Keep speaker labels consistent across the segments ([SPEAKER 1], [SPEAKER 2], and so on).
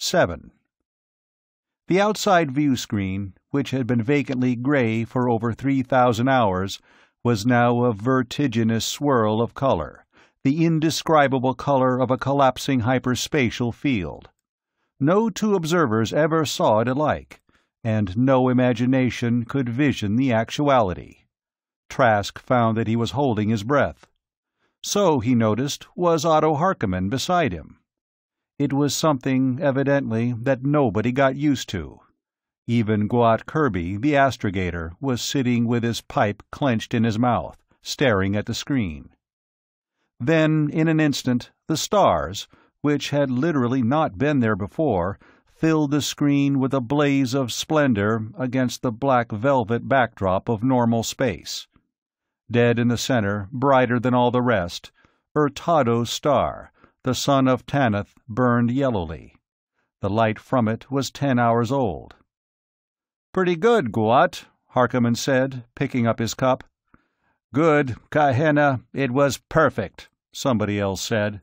[SPEAKER 1] 7. The outside view screen, which had been vacantly gray for over 3,000 hours, was now a vertiginous swirl of color, the indescribable color of a collapsing hyperspatial field. No two observers ever saw it alike, and no imagination could vision the actuality. Trask found that he was holding his breath. So, he noticed, was Otto Harkaman beside him. It was something, evidently, that nobody got used to. Even Guatt Kirbey, the astrogator, was sitting with his pipe clenched in his mouth, staring at the screen. Then, in an instant, the stars, which had literally not been there before, filled the screen with a blaze of splendor against the black velvet backdrop of normal space. Dead in the center, brighter than all the rest, Urtado's star, the sun of Tanith, burned yellowly. The light from it was ten hours old. "Pretty good, Guatt," Harkaman said, picking up his cup. "Good, Kahena, it was perfect," somebody else said.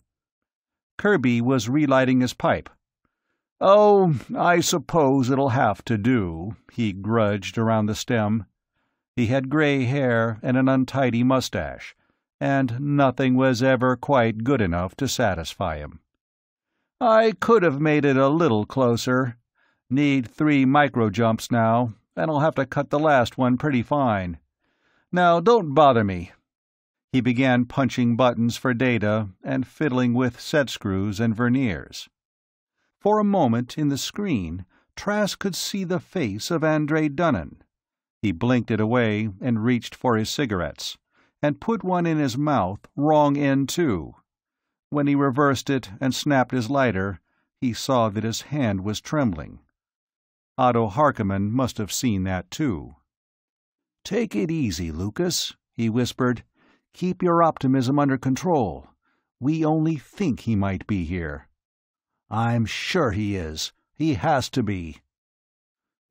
[SPEAKER 1] Kirbey was relighting his pipe. "Oh, I suppose it'll have to do," he grudged around the stem. He had gray hair and an untidy mustache, and nothing was ever quite good enough to satisfy him. I could have made it a little closer. Need three micro jumps now, and I'll have to cut the last one pretty fine. Now don't bother me. He began punching buttons for data and fiddling with set screws and verniers. For a moment, in the screen, Trask could see the face of Andray Dunnan. He blinked it away and reached for his cigarettes, and put one in his mouth, wrong end too. When he reversed it and snapped his lighter, he saw that his hand was trembling. Otto Harkaman must have seen that too. "Take it easy, Lucas," he whispered. "Keep your optimism under control. We only think he might be here." "I'm sure he is. He has to be."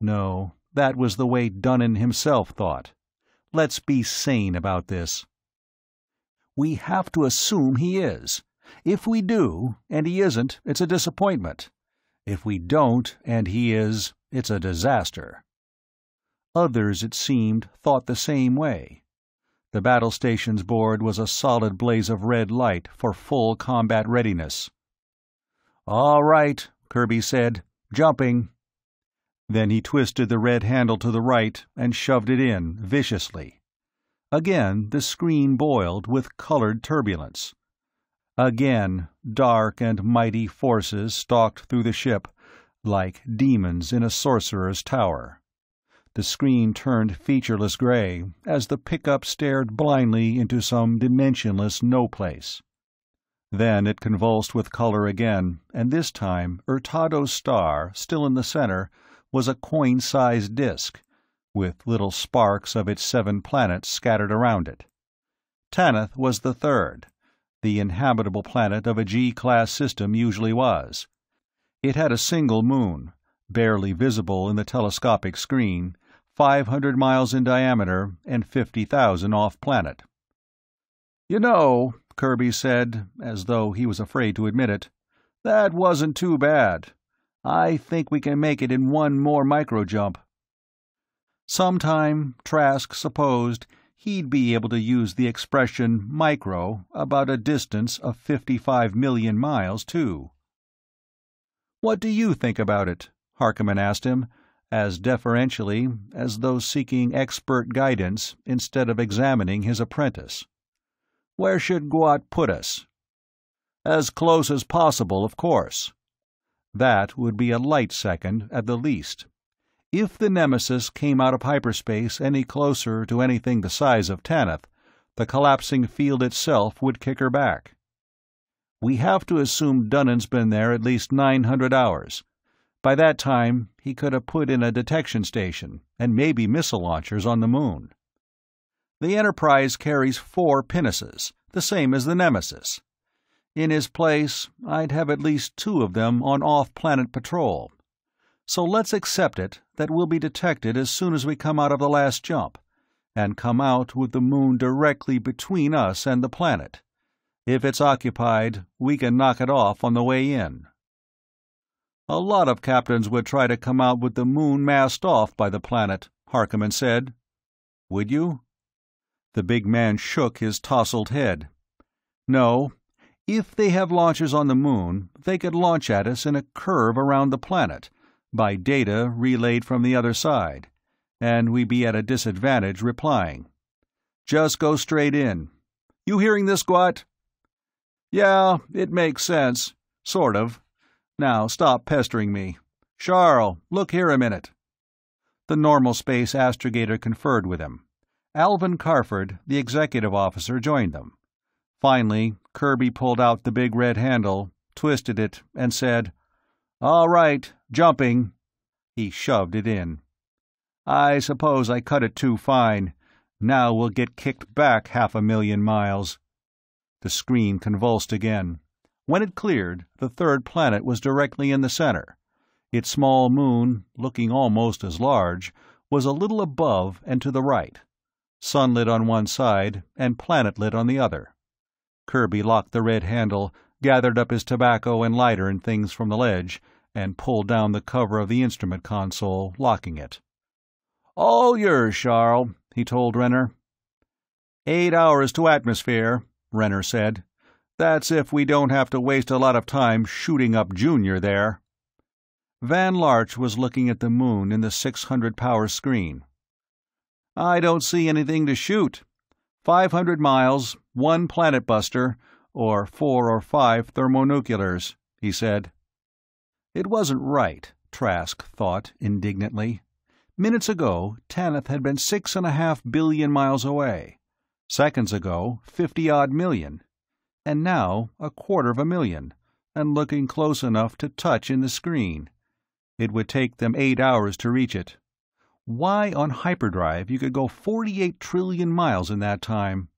[SPEAKER 1] No, that was the way Dunnan himself thought. Let's be sane about this. We have to assume he is. If we do, and he isn't, it's a disappointment. If we don't, and he is, it's a disaster. Others, it seemed, thought the same way. The battle station's board was a solid blaze of red light for full combat readiness. "All right," Kirbey said. "Jumping." Then he twisted the red handle to the right and shoved it in, viciously. Again the screen boiled with colored turbulence. Again dark and mighty forces stalked through the ship, like demons in a sorcerer's tower. The screen turned featureless gray as the pickup stared blindly into some dimensionless no-place. Then it convulsed with color again, and this time Urtado's star, still in the center, was a coin-sized disk, with little sparks of its seven planets scattered around it. Tanith was the third. The inhabitable planet of a G-class system usually was. It had a single moon, barely visible in the telescopic screen, 500 miles in diameter and 50,000 off-planet. "You know," Kirbey said, as though he was afraid to admit it, "that wasn't too bad. I think we can make it in one more micro-jump. Sometime, Trask supposed, he'd be able to use the expression micro about a distance of 55 million miles, too. What do you think about it? Harkaman asked him, as deferentially as though seeking expert guidance instead of examining his apprentice. Where should Guatt put us? As close as possible, of course. That would be a light second, at the least. If the Nemesis came out of hyperspace any closer to anything the size of Tanith, the collapsing field itself would kick her back. We have to assume Dunnan's been there at least 900 hours. By that time, he could have put in a detection station, and maybe missile launchers on the moon. The Enterprise carries four pinnaces, the same as the Nemesis. In his place, I'd have at least two of them on off-planet patrol. So let's accept it that we'll be detected as soon as we come out of the last jump, and come out with the moon directly between us and the planet. If it's occupied, we can knock it off on the way in. A lot of captains would try to come out with the moon masked off by the planet, Harkaman said. Would you? The big man shook his tousled head. No. If they have launchers on the moon, they could launch at us in a curve around the planet, by data relayed from the other side, and we'd be at a disadvantage replying. Just go straight in. You hearing this, Guatt? Yeah, it makes sense. Sort of. Now stop pestering me. Sharll, look here a minute. The normal space astrogator conferred with him. Alvyn Karffard, the executive officer, joined them. Finally, Kirbey pulled out the big red handle, twisted it, and said, All right, jumping. He shoved it in. I suppose I cut it too fine. Now we'll get kicked back half a million miles. The screen convulsed again. When it cleared, the third planet was directly in the center. Its small moon, looking almost as large, was a little above and to the right sunlit on one side and planetlit on the other. Kirbey locked the red handle, gathered up his tobacco and lighter and things from the ledge, and pulled down the cover of the instrument console, locking it. All yours, Sharll, he told Renner. Eight hours to atmosphere, Renner said. That's if we don't have to waste a lot of time shooting up Junior there. Vann Larch was looking at the moon in the 600 power screen. I don't see anything to shoot. Five hundred miles, one planet buster, or four or five thermonuclears, he said. It wasn't right, Trask thought indignantly. Minutes ago, Tanith had been six and a half billion miles away. Seconds ago, fifty odd million. And now, a quarter of a million, and looking close enough to touch in the screen. It would take them eight hours to reach it, why on hyperdrive you could go 48 trillion miles in that time.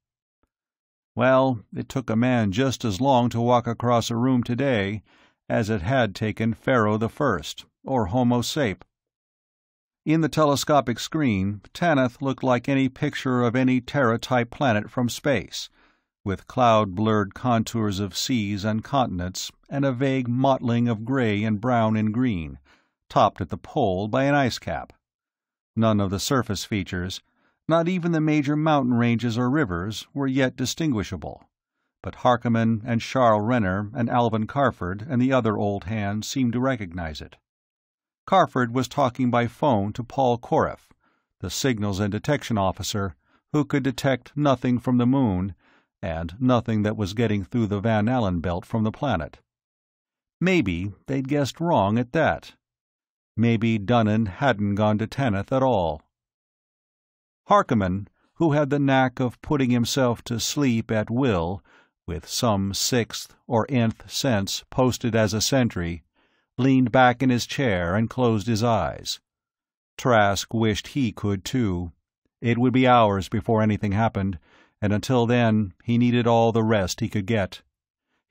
[SPEAKER 1] Well, it took a man just as long to walk across a room today as it had taken Pharaoh the First, or Homo sape. In the telescopic screen, Tanith looked like any picture of any Terra-type planet from space, with cloud-blurred contours of seas and continents and a vague mottling of gray and brown and green, topped at the pole by an ice cap. None of the surface features, not even the major mountain ranges or rivers, were yet distinguishable, but Harkaman and Sharll Renner and Alvyn Karffard and the other old hands seemed to recognize it. Karffard was talking by phone to Paul Koreff, the signals and detection officer, who could detect nothing from the moon, and nothing that was getting through the Van Allen belt from the planet. Maybe they'd guessed wrong at that. Maybe Dunnan hadn't gone to Tanith at all. Harkaman, who had the knack of putting himself to sleep at will, with some sixth or nth sense posted as a sentry, leaned back in his chair and closed his eyes. Trask wished he could too. It would be hours before anything happened, and until then he needed all the rest he could get.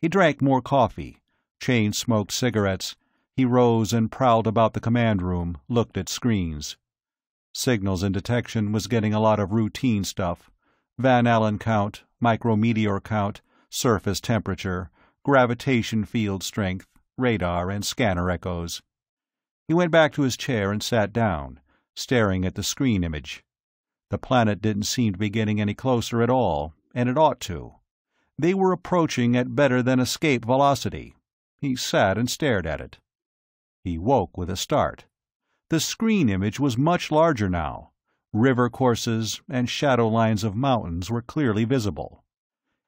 [SPEAKER 1] He drank more coffee, chain-smoked cigarettes, he rose and prowled about the command room, looked at screens. Signals and detection was getting a lot of routine stuff. Van Allen count, micrometeor count, surface temperature, gravitation field strength, radar and scanner echoes. He went back to his chair and sat down, staring at the screen image. The planet didn't seem to be getting any closer at all, and it ought to. They were approaching at better than escape velocity. He sat and stared at it. He woke with a start. The screen image was much larger now. River courses and shadow lines of mountains were clearly visible.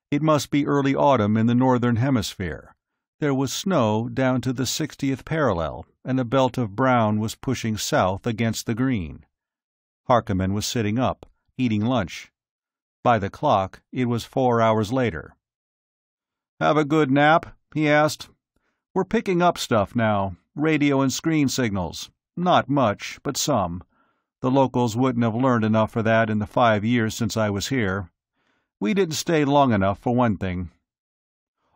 [SPEAKER 1] It must be early autumn in the northern hemisphere. There was snow down to the 60th parallel, and a belt of brown was pushing south against the green. Harkaman was sitting up, eating lunch. By the clock, it was four hours later. "Have a good nap?" he asked. "We're picking up stuff now radio and screen signals. Not much, but some. The locals wouldn't have learned enough for that in the five years since I was here. We didn't stay long enough, for one thing.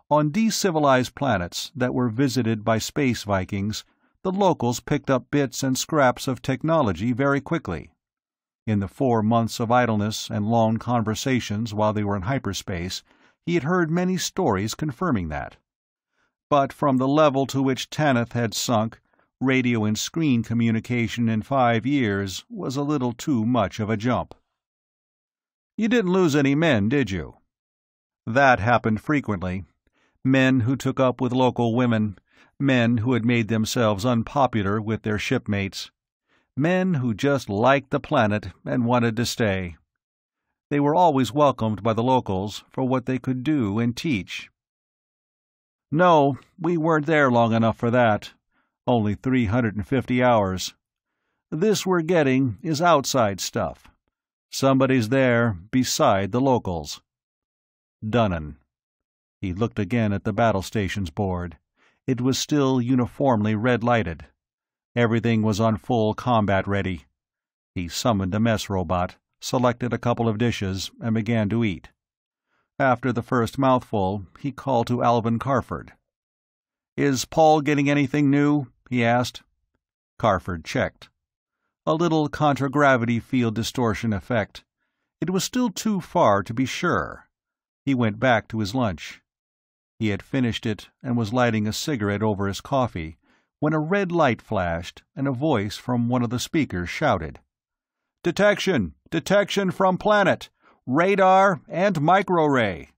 [SPEAKER 1] On decivilized planets that were visited by space Vikings, the locals picked up bits and scraps of technology very quickly. In the four months of idleness and long conversations while they were in hyperspace, he had heard many stories confirming that but from the level to which Tanith had sunk, Radio and screen communication in five years was a little too much of a jump. You didn't lose any men, did you? That happened frequently. Men who took up with local women, men who had made themselves unpopular with their shipmates, men who just liked the planet and wanted to stay. They were always welcomed by the locals for what they could do and teach. No, we weren't there long enough for that. Only 350 hours. This we're getting is outside stuff. Somebody's there beside the locals. Dunnan. He looked again at the battle stations board. It was still uniformly red-lighted. Everything was on full combat ready. He summoned a mess robot, selected a couple of dishes, and began to eat. After the first mouthful, he called to Alvyn Karffard. "Is Paul getting anything new?" he asked. Karffard checked. A little contragravity field distortion effect. It was still too far to be sure. He went back to his lunch. He had finished it and was lighting a cigarette over his coffee when a red light flashed and a voice from one of the speakers shouted. "Detection! Detection from planet! Radar and microray!"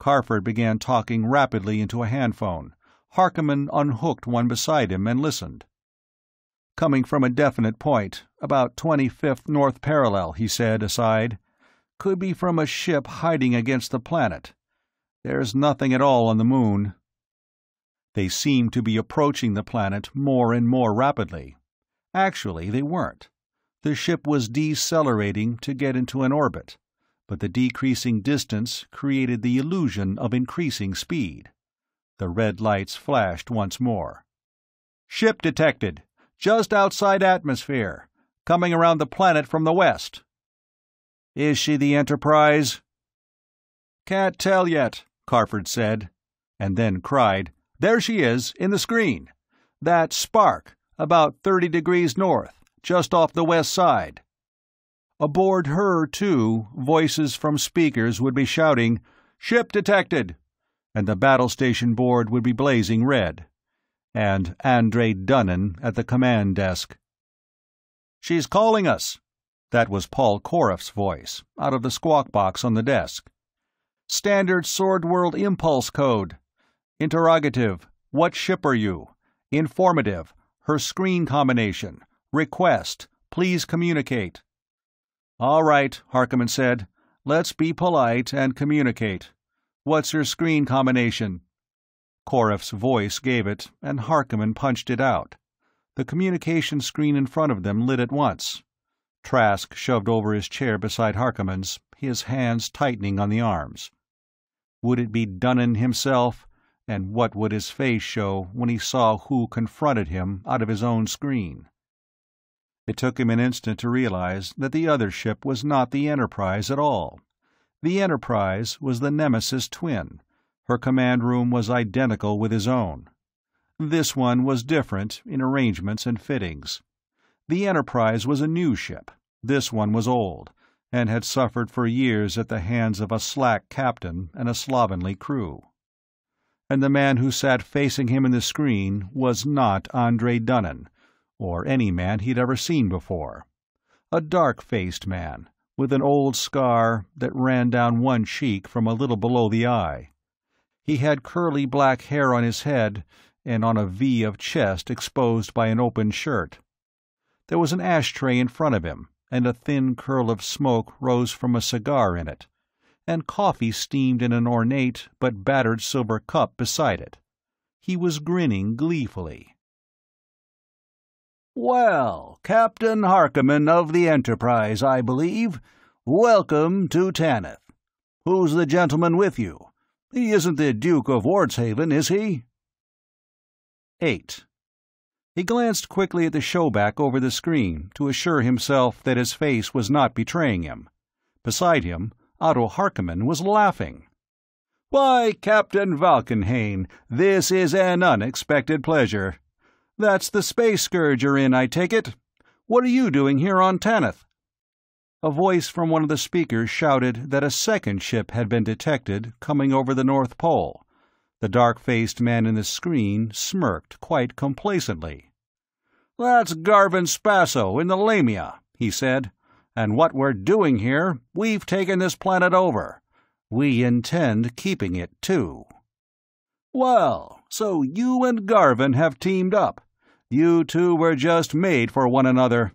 [SPEAKER 1] Karffard began talking rapidly into a handphone. Harkaman unhooked one beside him and listened. Coming from a definite point, about 25th North Parallel, he said, aside. Could be from a ship hiding against the planet. There's nothing at all on the moon. They seemed to be approaching the planet more and more rapidly. Actually, they weren't. The ship was decelerating to get into an orbit, but the decreasing distance created the illusion of increasing speed. The red lights flashed once more. Ship detected, just outside atmosphere, coming around the planet from the west. Is she the Enterprise? Can't tell yet, Karffard said, and then cried, There she is, in the screen. That spark, about thirty degrees north, just off the west side. Aboard her, too, voices from speakers would be shouting, Ship detected! And the battle station board would be blazing red and Andray Dunnan at the command desk. "She's calling us." That was Paul Koreff's voice, out of the squawk box on the desk. "Standard Sword World impulse code. Interrogative: What ship are you? Informative: Her screen combination. Request: Please communicate." "All right," Harkaman said. "Let's be polite and communicate. What's her screen combination?" Koreff's voice gave it, and Harkaman punched it out. The communication screen in front of them lit at once. Trask shoved over his chair beside Harkaman's, his hands tightening on the arms. Would it be Dunnan himself, and what would his face show when he saw who confronted him out of his own screen? It took him an instant to realize that the other ship was not the Enterprise at all. The Enterprise was the Nemesis twin, her command room was identical with his own. This one was different in arrangements and fittings. The Enterprise was a new ship. This one was old, and had suffered for years at the hands of a slack captain and a slovenly crew. And the man who sat facing him in the screen was not Andray Dunnan, or any man he'd ever seen before. A dark-faced man, with an old scar that ran down one cheek from a little below the eye he had curly black hair on his head and on a V of chest exposed by an open shirt. There was an ashtray in front of him, and a thin curl of smoke rose from a cigar in it, and coffee steamed in an ornate but battered silver cup beside it. He was grinning gleefully.
[SPEAKER 2] Well, Captain Harkaman of the Enterprise, I believe. Welcome to Tanith. Who's the gentleman with you? He isn't the Duke of Wardshaven, is he?
[SPEAKER 1] 8. He glanced quickly at the showback over the screen to assure himself that his face was not betraying him. Beside him, Otto Harkaman was laughing.
[SPEAKER 2] Why, Captain Valkanhayn, this is an unexpected pleasure. That's the space scourge you're in, I take it. What are you doing here on Tanith?
[SPEAKER 1] A voice from one of the speakers shouted that a second ship had been detected coming over the North Pole. The dark-faced man in the screen smirked quite complacently.
[SPEAKER 2] That's Garvan Spasso in the Lamia, he said. And what we're doing here, we've taken this planet over. We intend keeping it, too. Well, so you and Garvan have teamed up. You two were just made for one another.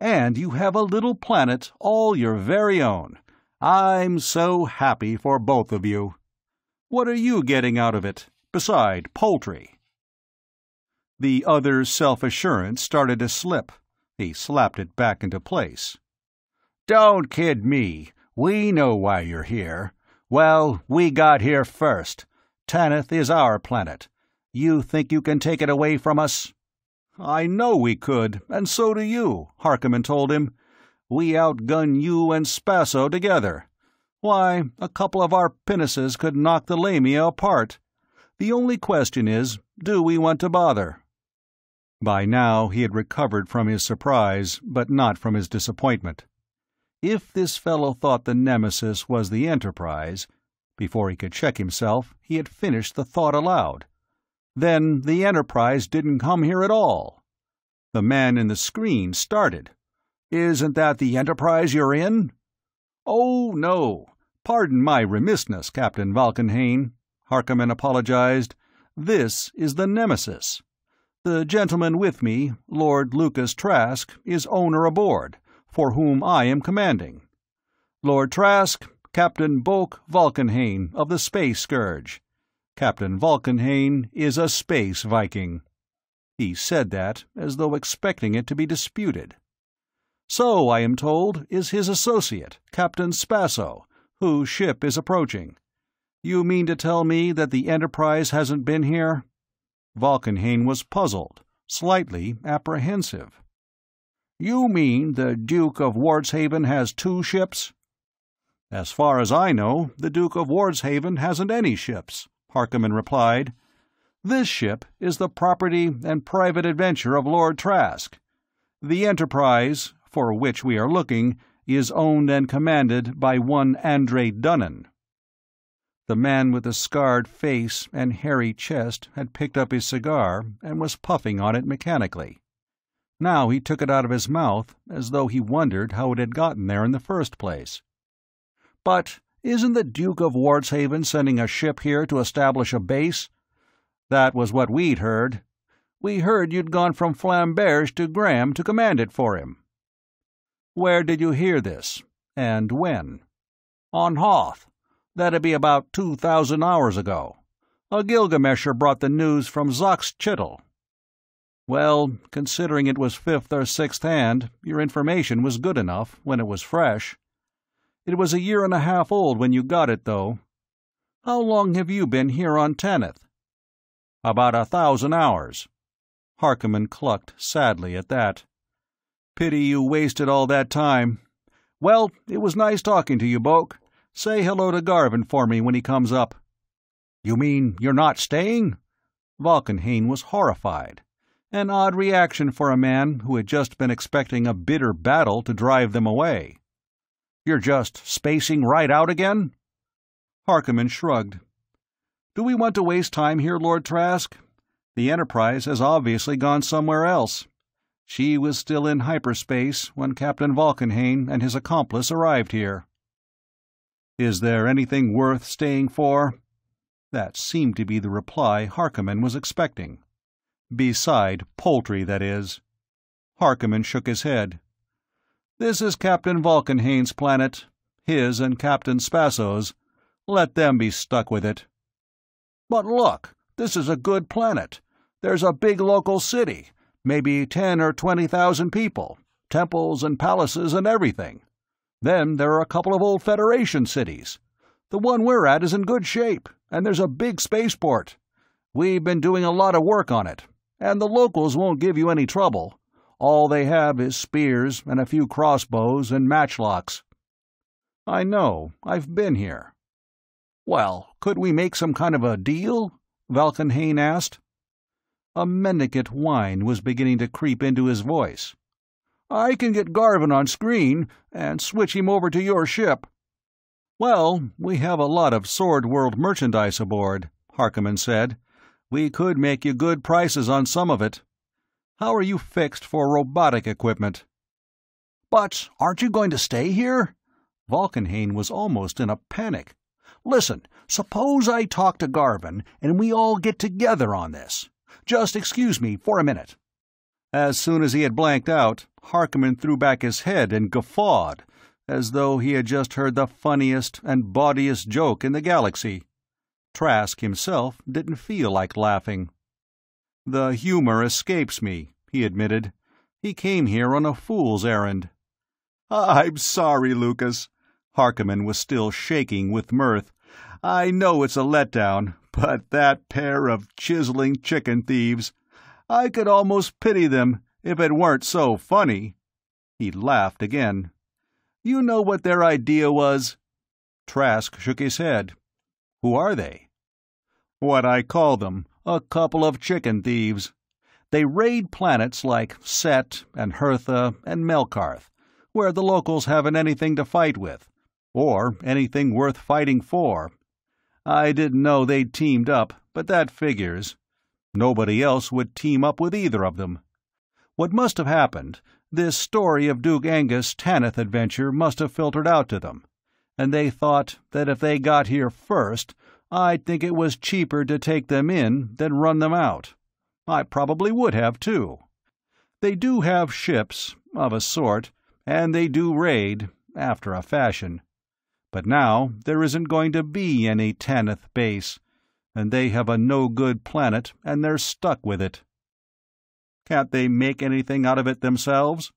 [SPEAKER 2] And you have a little planet all your very own. I'm so happy for both of you. What are you getting out of it, beside poultry? The other's self assurance started to slip. He slapped it back into place. Don't kid me. We know why you're here. Well, we got here first. Tanith is our planet. You think you can take it away from us? I know we could, and so do you, Harkaman told him. We outgun you and Spasso together. Why, a couple of our pinnaces could knock the Lamia apart. The only question is, do we want to bother? By now he had recovered from his surprise, but not from his disappointment. If this fellow thought the Nemesis was the Enterprise, before he could check himself, he had finished the thought aloud. Then the Enterprise didn't come here at all. The man in the screen started. Isn't that the Enterprise you're in? Oh, no. Pardon my remissness, Captain Valkanhayn, Harkaman apologized. This is the Nemesis. The gentleman with me, Lord Lucas Trask, is owner aboard, for whom I am commanding. Lord Trask, Captain Boake Valkanhayn of the Space Scourge. Captain Valkanhayn is a space Viking. He said that as though expecting it to be disputed. So, I am told, is his associate, Captain Spasso, whose ship is approaching. You mean to tell me that the Enterprise hasn't been here? Valkanhayn was puzzled, slightly apprehensive. You mean the Duke of Wardshaven has two ships? As far as I know, the Duke of Wardshaven hasn't any ships, Harkaman replied. This ship is the property and private adventure of Lord Trask. The Enterprise, for which we are looking, is owned and commanded by one Andray Dunnan. The man with the scarred face and hairy chest had picked up his cigar and was puffing on it mechanically. Now he took it out of his mouth as though he wondered how it had gotten there in the first place. But isn't the Duke of Wardshaven sending a ship here to establish a base? That was what we'd heard. We heard you'd gone from Flamberge to Gram to command it for him. Where did you hear this? And when? On Hoth. That'd be about two thousand hours ago. A Gilgamesher brought the news from Xochitl. Well, considering it was fifth or sixth hand, your information was good enough when it was fresh. It was a year and a half old when you got it, though. How long have you been here on Tanith? About a thousand hours. Harkaman clucked sadly at that. Pity you wasted all that time. Well, it was nice talking to you, Boake. Say hello to Garvan for me when he comes up. You mean you're not staying? Valkanhayn was horrified. An odd reaction for a man who had just been expecting a bitter battle to drive them away. You're just spacing right out again? Harkaman shrugged. Do we want to waste time here, Lord Trask? The Enterprise has obviously gone somewhere else. She was still in hyperspace when Captain Valkanhayn and his accomplice arrived here. Is there anything worth staying for? That seemed to be the reply Harkaman was expecting. Beside poultry, that is. Harkaman shook his head. This is Captain Valkanhayn's planet, his and Captain Spasso's. Let them be stuck with it. But look, this is a good planet. There's a big local city maybe ten or twenty thousand people, temples and palaces and everything. Then there are a couple of old Federation cities. The one we're at is in good shape, and there's a big spaceport. We've been doing a lot of work on it, and the locals won't give you any trouble. All they have is spears and a few crossbows and matchlocks. I know. I've been here. Well, could we make some kind of a deal? Valkanhayn asked. A mendicant whine was beginning to creep into his voice. I can get Garvan on screen and switch him over to your ship. Well, we have a lot of Sword World merchandise aboard, Harkaman said. We could make you good prices on some of it. How are you fixed for robotic equipment?
[SPEAKER 1] But aren't you going to stay here? Valkanhayn was almost in a panic. Listen, suppose I talk to Garvan and we all get together on this. Just excuse me for a minute.
[SPEAKER 2] As soon as he had blanked out, Harkaman threw back his head and guffawed, as though he had just heard the funniest and bawdiest joke in the galaxy. Trask himself didn't feel like laughing. The humor escapes me, he admitted. He came here on a fool's errand.
[SPEAKER 3] Ah, I'm sorry, Lucas. Harkaman was still shaking with mirth. I know it's a letdown, but that pair of chiseling chicken thieves. I could almost pity them if it weren't so funny.
[SPEAKER 2] He laughed again.
[SPEAKER 3] You know what their idea was?
[SPEAKER 2] Trask shook his head. Who are they?
[SPEAKER 3] What I call them, a couple of chicken thieves. They raid planets like Set and Hertha and Melkarth, where the locals haven't anything to fight with, or anything worth fighting for. I didn't know they'd teamed up, but that figures. Nobody else would team up with either of them. What must have happened, this story of Duke Angus' Tanith adventure must have filtered out to them, and they thought that if they got here first, I'd think it was cheaper to take them in than run them out. I probably would have, too. They do have ships, of a sort, and they do raid, after a fashion. But now there isn't going to be any Tanith base, and they have a no-good planet and they're stuck with it.
[SPEAKER 2] Can't they make anything out of it themselves?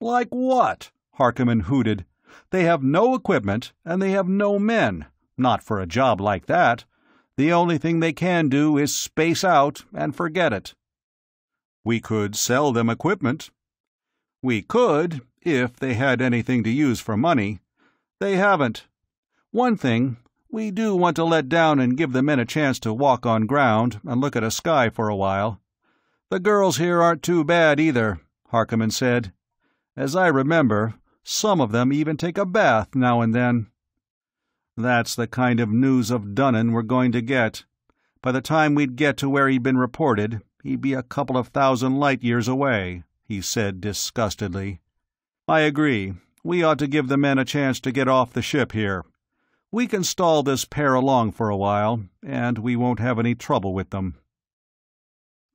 [SPEAKER 3] Like what? Harkaman hooted. They have no equipment, and they have no men. Not for a job like that. The only thing they can do is space out and forget it.
[SPEAKER 2] We could sell them equipment.
[SPEAKER 3] We could, if they had anything to use for money. They haven't. One thing, we do want to let down and give the men a chance to walk on ground and look at a sky for a while. The girls here aren't too bad either, Harkaman said. As I remember, some of them even take a bath now and then. That's the kind of news of Dunnan we're going to get. By the time we'd get to where he'd been reported, he'd be a couple of thousand light years away, he said disgustedly. I agree. We ought to give the men a chance to get off the ship here. We can stall this pair along for a while, and we won't have any trouble with them.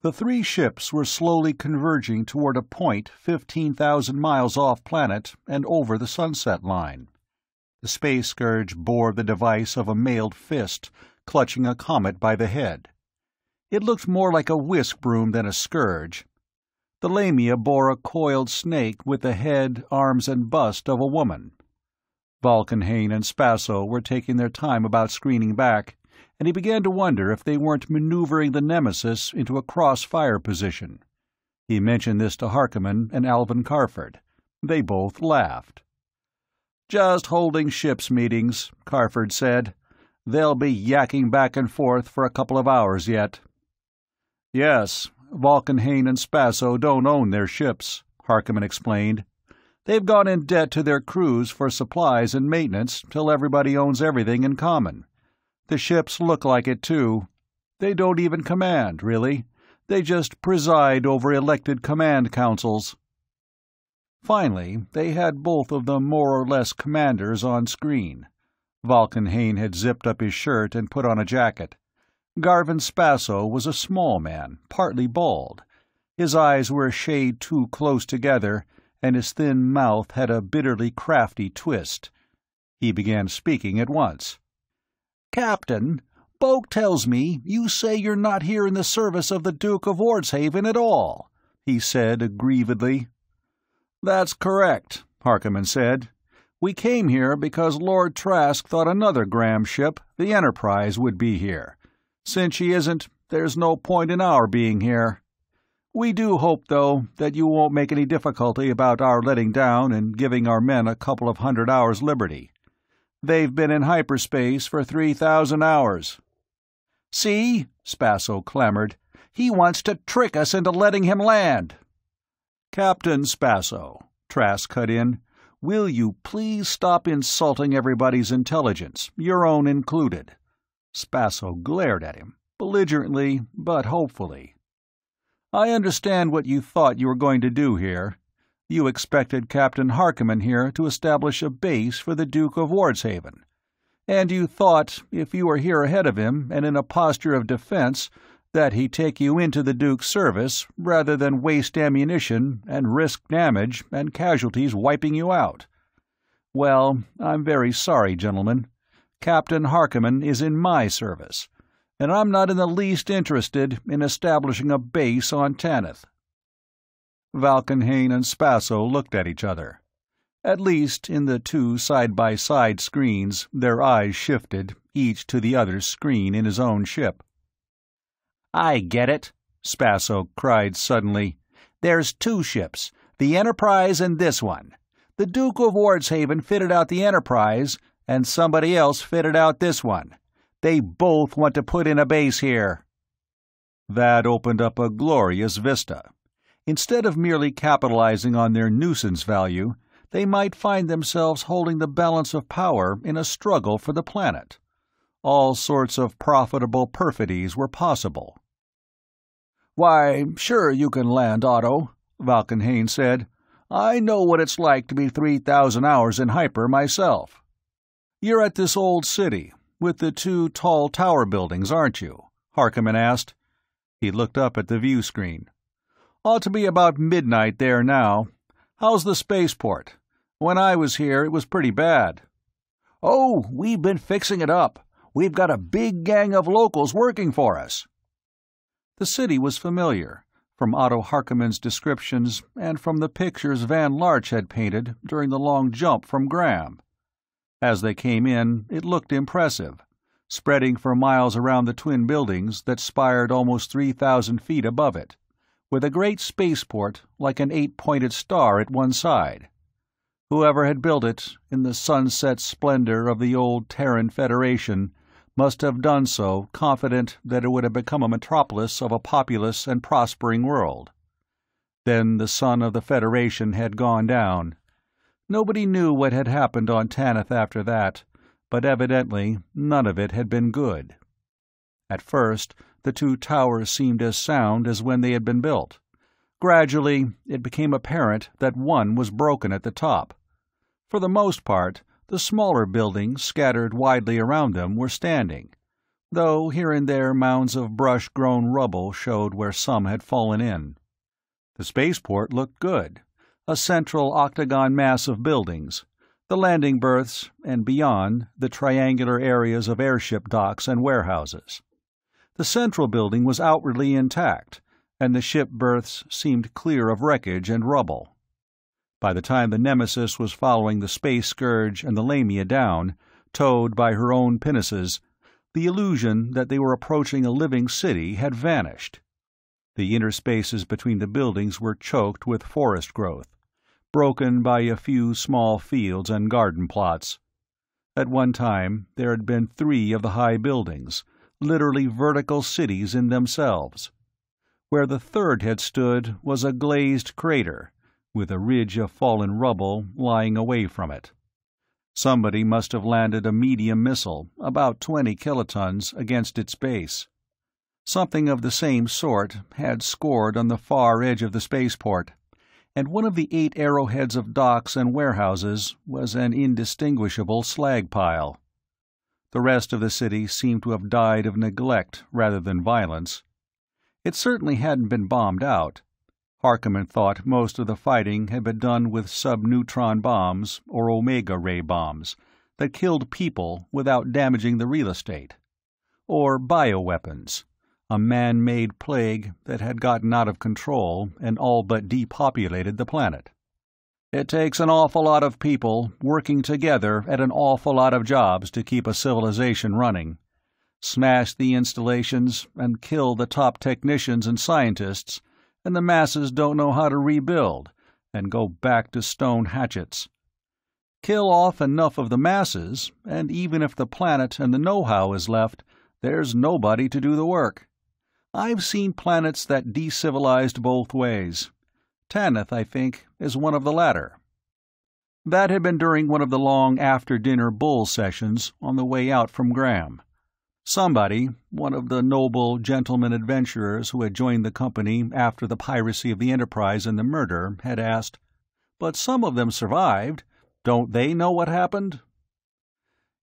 [SPEAKER 3] The three ships were slowly converging toward a point 15,000 miles off planet and over the sunset line. The space scourge bore the device of a mailed fist, clutching a comet by the head. It looked more like a whisk broom than a scourge, the Lamia bore a coiled snake with the head, arms, and bust of a woman. Valkanhayn and Spasso were taking their time about screening back, and he began to wonder if they weren't maneuvering the Nemesis into a cross-fire position. He mentioned this to Harkaman and Alvyn Karffard. They both laughed. Just holding ship's meetings, Karffard said. They'll be yakking back and forth for a couple of hours yet. Yes, Valkanhayn and Spasso don't own their ships, Harkaman explained. They've gone in debt to their crews for supplies and maintenance till everybody owns everything in common. The ships look like it, too. They don't even command, really. They just preside over elected command councils. Finally, they had both of the more or less commanders on screen. Valkanhayn had zipped up his shirt and put on a jacket. Garvan Spasso was a small man, partly bald. His eyes were a shade too close together, and his thin mouth had a bitterly crafty twist. He began speaking at once. Captain, Boake tells me you say you're not here in the service of the Duke of Wardshaven at all, he said aggrievedly. That's correct, Harkaman said. We came here because Lord Trask thought another Gram ship, the Enterprise, would be here. Since she isn't, there's no point in our being here. We do hope, though, that you won't make any difficulty about our letting down and giving our men a couple of hundred hours' liberty. They've been in hyperspace for three thousand hours. See? Spasso clamored. He wants to trick us into letting him land. Captain Spasso, Trask cut in, will you please stop insulting everybody's intelligence, your own included? Spasso glared at him, belligerently but hopefully. I understand what you thought you were going to do here. You expected Captain Harkaman here to establish a base for the Duke of Wardshaven. And you thought, if you were here ahead of him and in a posture of defense, that he'd take you into the Duke's service rather than waste ammunition and risk damage and casualties wiping you out. Well, I'm very sorry, gentlemen. Captain Harkaman is in my service, and I'm not in the least interested in establishing a base on Tanith. Valkanhayn and Spasso looked at each other. At least, in the two side-by-side screens, their eyes shifted, each to the other's screen in his own ship.
[SPEAKER 2] I get it, Spasso cried suddenly. There's two ships, the Enterprise and this one. The Duke of Wardshaven fitted out the Enterprise, and somebody else fitted out this one. They both want to put in a base here.
[SPEAKER 3] That opened up a glorious vista. Instead of merely capitalizing on their nuisance value, they might find themselves holding the balance of power in a struggle for the planet. All sorts of profitable perfidies were possible.
[SPEAKER 1] Why, sure you can land, Otto, Valkanhayn said. I know what it's like to be 3,000 hours in hyper myself.
[SPEAKER 3] You're at this old city, with the two tall tower buildings, aren't you? Harkaman asked. He looked up at the view screen. Ought to be about midnight there now. How's the spaceport? When I was here, it was pretty bad.
[SPEAKER 1] Oh, we've been fixing it up. We've got a big gang of locals working for us.
[SPEAKER 3] The city was familiar, from Otto Harkaman's descriptions and from the pictures Vann Larch had painted during the long jump from Gram. As they came in, it looked impressive, spreading for miles around the twin buildings that spired almost 3,000 feet above it with a great spaceport like an eight-pointed star at one side. Whoever had built it, in the sunset splendor of the old Terran Federation, must have done so confident that it would have become a metropolis of a populous and prospering world. Then the sun of the Federation had gone down. Nobody knew what had happened on Tanith after that, but evidently none of it had been good. At first, the two towers seemed as sound as when they had been built. Gradually, it became apparent that one was broken at the top. For the most part, the smaller buildings scattered widely around them were standing, though here and there mounds of brush-grown rubble showed where some had fallen in. The spaceport looked good, a central octagon mass of buildings, the landing berths, and beyond, the triangular areas of airship docks and warehouses. The central building was outwardly intact, and the ship berths seemed clear of wreckage and rubble. By the time the Nemesis was following the Space Scourge and the Lamia down, towed by her own pinnaces, the illusion that they were approaching a living city had vanished. The interspaces between the buildings were choked with forest growth, broken by a few small fields and garden plots. At one time there had been three of the high buildings, literally vertical cities in themselves. Where the third had stood was a glazed crater, with a ridge of fallen rubble lying away from it. Somebody must have landed a medium missile, about 20 kilotons, against its base. Something of the same sort had scored on the far edge of the spaceport, and one of the eight arrowheads of docks and warehouses was an indistinguishable slag pile. The rest of the city seemed to have died of neglect rather than violence. It certainly hadn't been bombed out. Harkaman thought most of the fighting had been done with sub-neutron bombs or omega-ray bombs that killed people without damaging the real estate. Or bioweapons, a man-made plague that had gotten out of control and all but depopulated the planet. It takes an awful lot of people working together at an awful lot of jobs to keep a civilization running. Smash the installations and kill the top technicians and scientists, and the masses don't know how to rebuild and go back to stone hatchets. Kill off enough of the masses, and even if the planet and the know-how is left, there's nobody to do the work. I've seen planets that decivilized both ways. Tanith, I think, is one of the latter. That had been during one of the long after-dinner bull sessions on the way out from Gram.
[SPEAKER 1] Somebody, one of the noble gentlemen adventurers who had joined the company after the piracy of the Enterprise and the murder, had asked, But some of them survived. Don't they know what happened?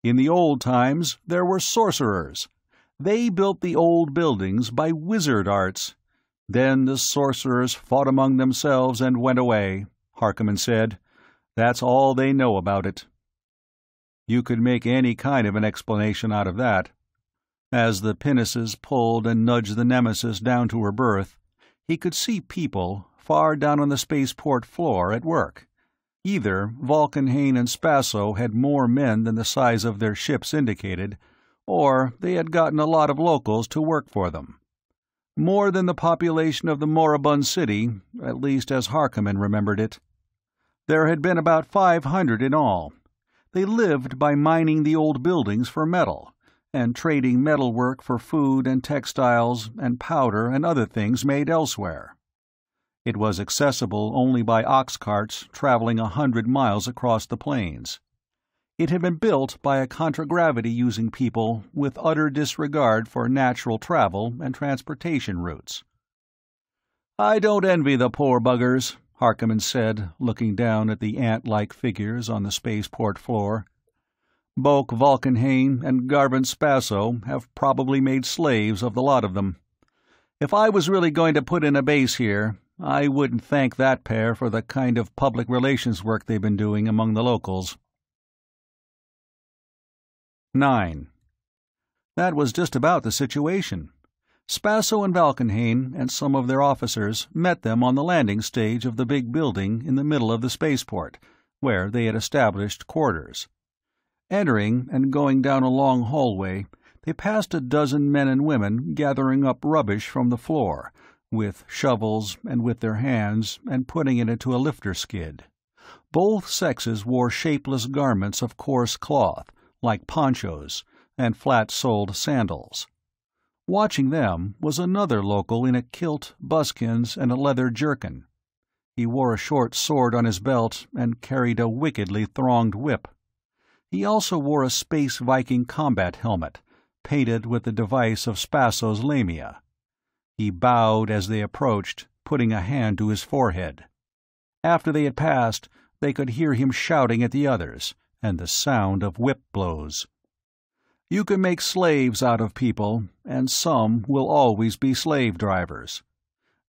[SPEAKER 1] In the old times, there were sorcerers. They built the old buildings by wizard arts. Then the sorcerers fought among themselves and went away, Harkaman said. That's all they know about it. You could make any kind of an explanation out of that. As the pinnaces pulled and nudged the Nemesis down to her berth, he could see people, far down on the spaceport floor, at work. Either Valkanhayn and Spasso had more men than the size of their ships indicated, or they had gotten a lot of locals to work for them. More than the population of the moribund city, at least as Harkaman remembered it. There had been about five hundred in all. They lived by mining the old buildings for metal, and trading metalwork for food and textiles and powder and other things made elsewhere. It was accessible only by ox carts traveling a hundred miles across the plains. It had been built by a contragravity using people with utter disregard for natural travel and transportation routes. I don't envy the poor buggers, Harkaman said, looking down at the ant-like figures on the spaceport floor. Boake Valkanhayn and Garvan Spasso have probably made slaves of the lot of them. If I was really going to put in a base here, I wouldn't thank that pair for the kind of public relations work they've been doing among the locals. 9. That was just about the situation. Spasso and Valkanhayn and some of their officers met them on the landing stage of the big building in the middle of the spaceport, where they had established quarters. Entering and going down a long hallway, they passed a dozen men and women gathering up rubbish from the floor, with shovels and with their hands, and putting it into a lifter skid. Both sexes wore shapeless garments of coarse cloth, like ponchos, and flat-soled sandals. Watching them was another local in a kilt, buskins, and a leather jerkin. He wore a short sword on his belt and carried a wickedly thronged whip. He also wore a Space Viking combat helmet, painted with the device of Spasso's Lamia. He bowed as they approached, putting a hand to his forehead. After they had passed, they could hear him shouting at the others, and the sound of whip blows. You can make slaves out of people, and some will always be slave drivers.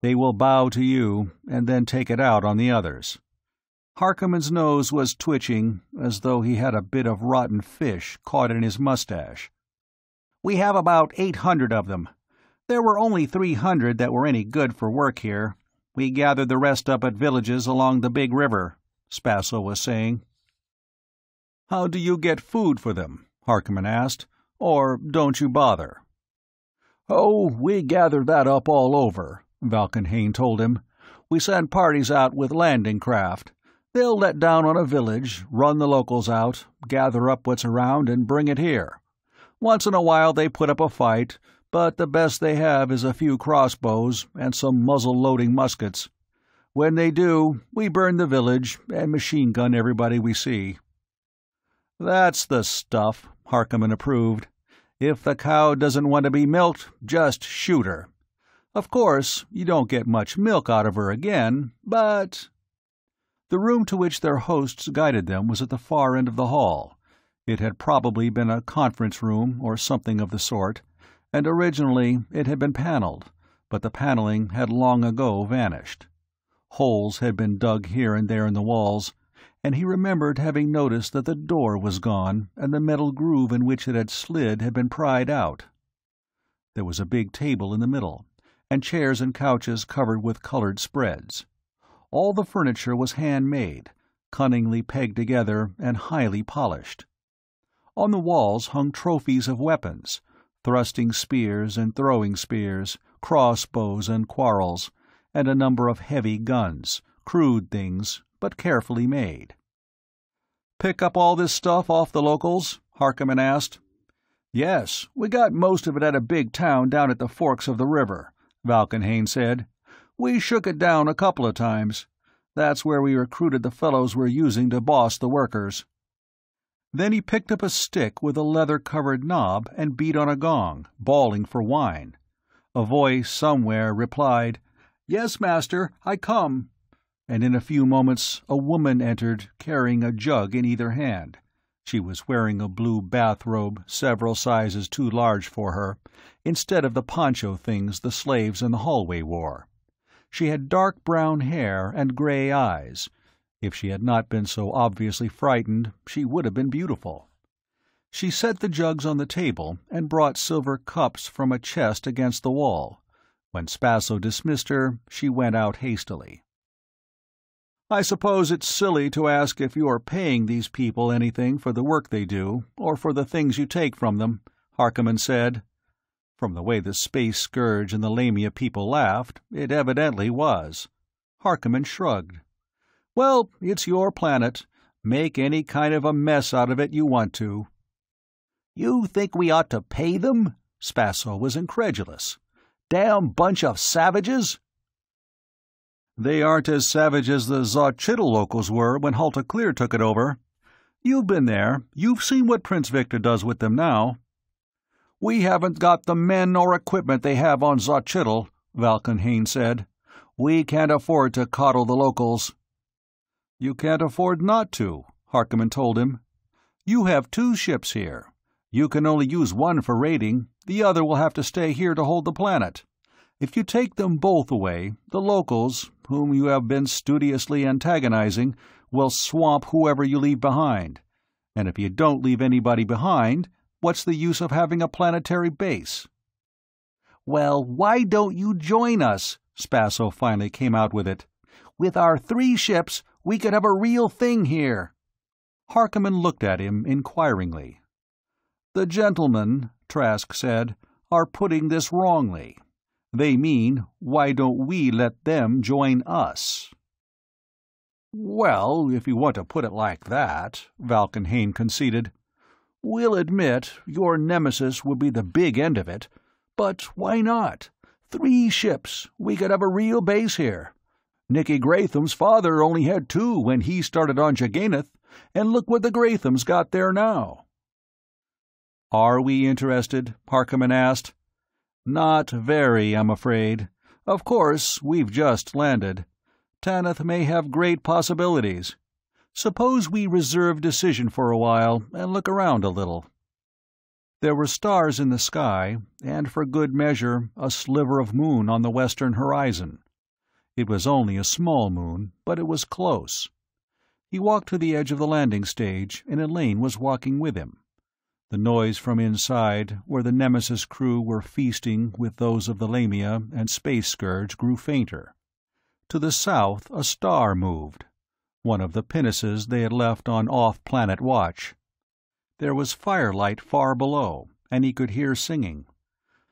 [SPEAKER 1] They will bow to you, and then take it out on the others. Harkaman's nose was twitching, as though he had a bit of rotten fish caught in his mustache. We have about eight hundred of them. There were only three hundred that were any good for work here. We gathered the rest up at villages along the big river, Spasso was saying. How do you get food for them? Harkaman asked. Or don't you bother? Oh, we gather that up all over, Valkanhayn told him. We send parties out with landing craft. They'll let down on a village, run the locals out, gather up what's around, and bring it here. Once in a while they put up a fight, but the best they have is a few crossbows and some muzzle-loading muskets. When they do, we burn the village and machine gun everybody we see. That's the stuff, Harkaman approved. If the cow doesn't want to be milked, just shoot her. Of course, you don't get much milk out of her again, but the room to which their hosts guided them was at the far end of the hall. It had probably been a conference room or something of the sort, and originally it had been paneled, but the paneling had long ago vanished. Holes had been dug here and there in the walls, and he remembered having noticed that the door was gone and the metal groove in which it had slid had been pried out. There was a big table in the middle, and chairs and couches covered with colored spreads. All the furniture was handmade, cunningly pegged together and highly polished. On the walls hung trophies of weapons, thrusting spears and throwing spears, crossbows and quarrels, and a number of heavy guns, crude things, but carefully made. Pick up all this stuff off the locals? Harkaman asked. Yes, we got most of it at a big town down at the forks of the river, Valkanhayn said. We shook it down a couple of times. That's where we recruited the fellows we're using to boss the workers. Then he picked up a stick with a leather-covered knob and beat on a gong, bawling for wine. A voice somewhere replied, Yes, master, I come. And in a few moments a woman entered, carrying a jug in either hand. She was wearing a blue bathrobe several sizes too large for her, instead of the poncho things the slaves in the hallway wore. She had dark brown hair and gray eyes. If she had not been so obviously frightened, she would have been beautiful. She set the jugs on the table and brought silver cups from a chest against the wall. When Spasso dismissed her, she went out hastily.
[SPEAKER 3] I suppose it's silly to ask if you are paying these people anything for the work they do, or for the things you take from them, Harkaman said. From the way the Space Scourge and the Lamia people laughed, it evidently was. Harkaman shrugged. Well, it's your planet. Make any kind of a mess out of it you want to.
[SPEAKER 2] You think we ought to pay them? Spasso was incredulous. Damn bunch of savages!
[SPEAKER 3] They aren't as savage as the Xochitl locals were when Haulteclere took it over. You've been there. You've seen what Prince Victor does with them now.
[SPEAKER 2] We haven't got the men or equipment they have on Xochitl, Valken said. We can't afford to coddle the locals.
[SPEAKER 3] You can't afford not to, Harkaman told him. You have two ships here. You can only use one for raiding, the other will have to stay here to hold the planet. If you take them both away, the locals, whom you have been studiously antagonizing, will swamp whoever you leave behind. And if you don't leave anybody behind, what's the use of having a planetary base?
[SPEAKER 2] Well, why don't you join us? Spasso finally came out with it. With our three ships, we could have a real thing here.
[SPEAKER 1] Harkaman looked at him inquiringly. The gentlemen, Trask said, are putting this wrongly. They mean, why don't we let them join us?
[SPEAKER 3] Well, if you want to put it like that, Valkanhayn conceded. We'll admit your nemesis would be the big end of it, but why not? Three ships, we could have a real base here. Nicky Gratham's father only had two when he started on Jagannath, and look what the Grathams got there now.
[SPEAKER 1] Are we interested? Harkaman asked.
[SPEAKER 3] Not very, I'm afraid. Of course, we've just landed. Tanith may have great possibilities. Suppose we reserve decision for a while and look around a little.
[SPEAKER 1] There were stars in the sky, and for good measure a sliver of moon on the western horizon. It was only a small moon, but it was close. He walked to the edge of the landing stage, and Elaine was walking with him. The noise from inside, where the Nemesis crew were feasting with those of the Lamia and Space Scourge, grew fainter. To the south a star moved, one of the pinnaces they had left on off-planet watch. There was firelight far below, and he could hear singing.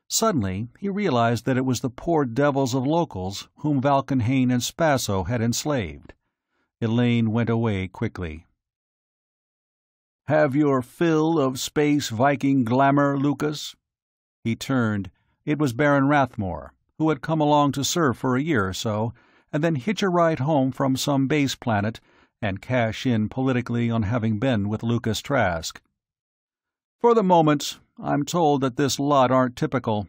[SPEAKER 1] Suddenly he realized that it was the poor devils of locals whom Valkanhayn and Spasso had enslaved. Elaine went away quickly.
[SPEAKER 3] Have your fill of space Viking glamour, Lucas?
[SPEAKER 1] He turned. It was Baron Rathmore, who had come along to serve for a year or so, and then hitch a ride home from some base planet and cash in politically on having been with Lucas Trask.
[SPEAKER 3] For the moment, I'm told that this lot aren't typical.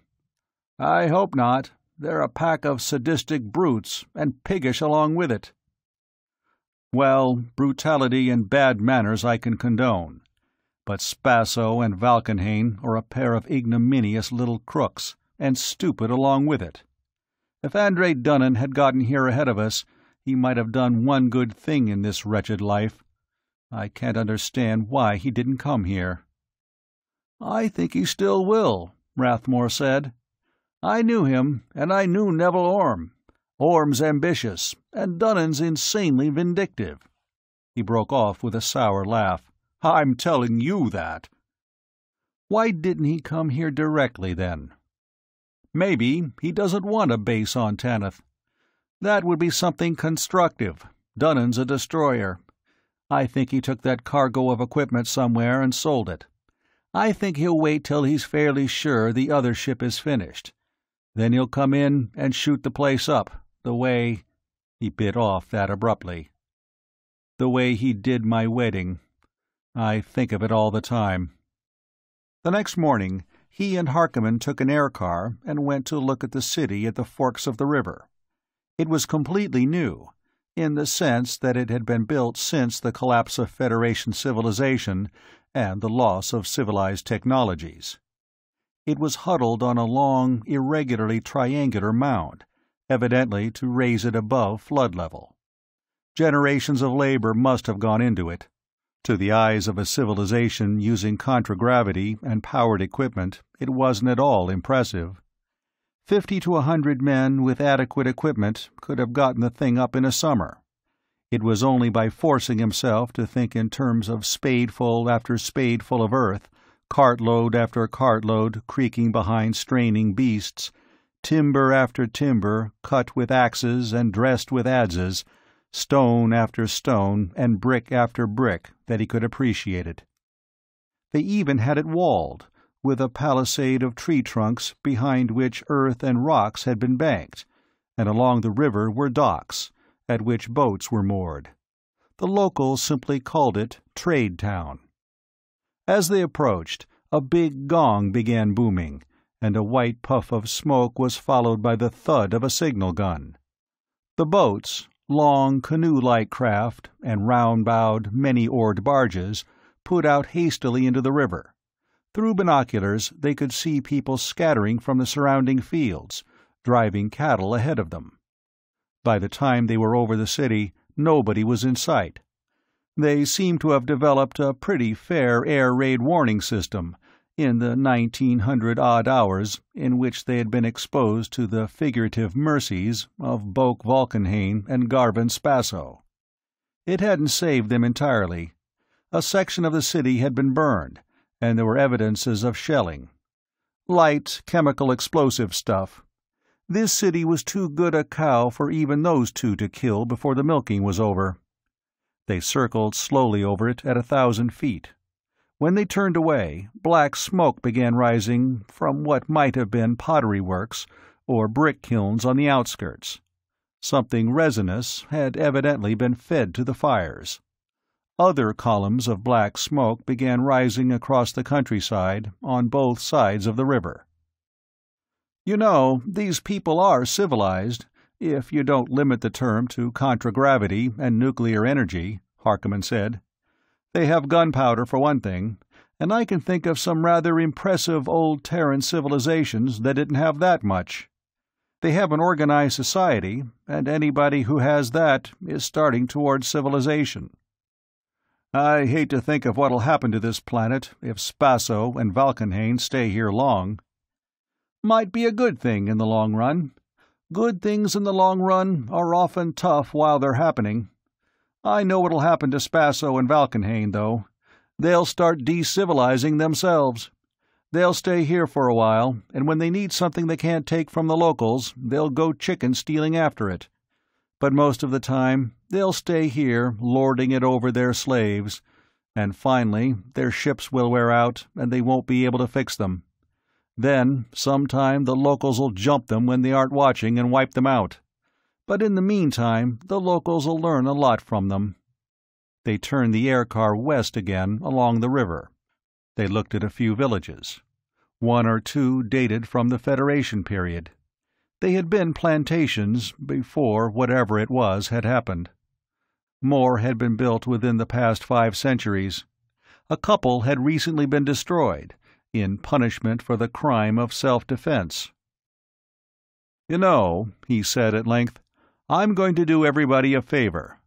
[SPEAKER 3] I hope not. They're a pack of sadistic brutes, and piggish along with it.
[SPEAKER 1] Well, brutality and bad manners I can condone. But Spasso and Valkanhayn are a pair of ignominious little crooks, and stupid along with it. If Andray Dunnan had gotten here ahead of us, he might have done one good thing in this wretched life. I can't understand why he didn't come here.
[SPEAKER 3] I think he still will, Rathmore said. I knew him, and I knew Nevil Ormm. Ormm's ambitious, and Dunnan's insanely vindictive.
[SPEAKER 1] He broke off with a sour laugh. I'm telling you that. Why didn't he come here directly, then? Maybe he doesn't want a base on Tanith. That would be something constructive. Dunnan's a destroyer. I think he took that cargo of equipment somewhere and sold it. I think he'll wait till he's fairly sure the other ship is finished. Then he'll come in and shoot the place up, the way he bit off that abruptly. The way he did my wedding. I think of it all the time. The next morning, he and Harkaman took an air car and went to look at the city at the forks of the river. It was completely new, in the sense that it had been built since the collapse of Federation civilization and the loss of civilized technologies. It was huddled on a long, irregularly triangular mound, evidently to raise it above flood level. Generations of labor must have gone into it. To the eyes of a civilization using contragravity and powered equipment, it wasn't at all impressive. Fifty to a hundred men with adequate equipment could have gotten the thing up in a summer. It was only by forcing himself to think in terms of spadeful after spadeful of earth, cartload after cartload creaking behind straining beasts, timber after timber cut with axes and dressed with adzes, stone after stone and brick after brick that he could appreciate it. They even had it walled, with a palisade of tree trunks behind which earth and rocks had been banked, and along the river were docks, at which boats were moored. The locals simply called it Trade Town. As they approached, a big gong began booming, and a white puff of smoke was followed by the thud of a signal gun. The boats, long canoe-like craft and round-bowed, many-oared barges, put out hastily into the river through binoculars they could see people scattering from the surrounding fields, driving cattle ahead of them. By the time they were over the city, nobody was in sight. They seemed to have developed a pretty fair air raid warning system in the nineteen hundred odd hours in which they had been exposed to the figurative mercies of Boake Valkanhayn and Garvan Spasso. It hadn't saved them entirely. A section of the city had been burned, and there were evidences of shelling. Light, chemical explosive stuff. This city was too good a cow for even those two to kill before the milking was over. They circled slowly over it at a thousand feet. When they turned away, black smoke began rising from what might have been pottery works or brick kilns on the outskirts. Something resinous had evidently been fed to the fires. Other columns of black smoke began rising across the countryside on both sides of the river. You know, these people are civilized, if you don't limit the term to contragravity and nuclear energy, Harkaman said. They have gunpowder, for one thing, and I can think of some rather impressive old Terran civilizations that didn't have that much. They have an organized society, and anybody who has that is starting towards civilization. I hate to think of what'll happen to this planet if Spasso and Valkanhayn stay here long. Might be a good thing in the long run. Good things in the long run are often tough while they're happening. I know what'll happen to Spasso and Valkanhayn, though. They'll start decivilizing themselves. They'll stay here for a while, and when they need something they can't take from the locals, they'll go chicken stealing after it but most of the time they'll stay here lording it over their slaves, and finally their ships will wear out and they won't be able to fix them. Then, sometime the locals'll jump them when they aren't watching and wipe them out. But in the meantime, the locals'll learn a lot from them. They turned the aircar west again along the river. They looked at a few villages. One or two dated from the Federation period. They had been plantations before whatever it was had happened. More had been built within the past five centuries. A couple had recently been destroyed, in punishment for the crime of self-defense. You know, he said at length, I'm going to do everybody a favor.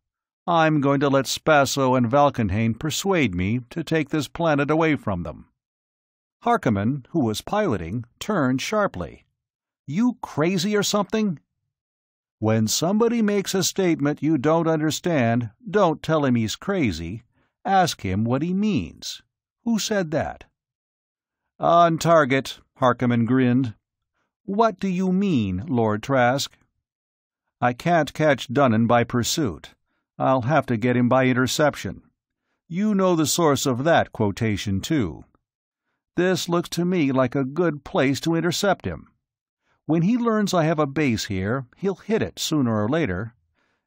[SPEAKER 1] I'm going to let Spasso and Valkanhayn persuade me to take this planet away from them. Harkaman, who was piloting, turned sharply. You crazy or something? When somebody makes a statement you don't understand, don't tell him he's crazy. Ask him what he means. Who said that? On target, Harkaman grinned. What do you mean, Lord Trask? I can't catch Dunnan by pursuit. I'll have to get him by interception. You know the source of that quotation, too. This looks to me like a good place to intercept him. When he learns I have a base here, he'll hit it sooner or later.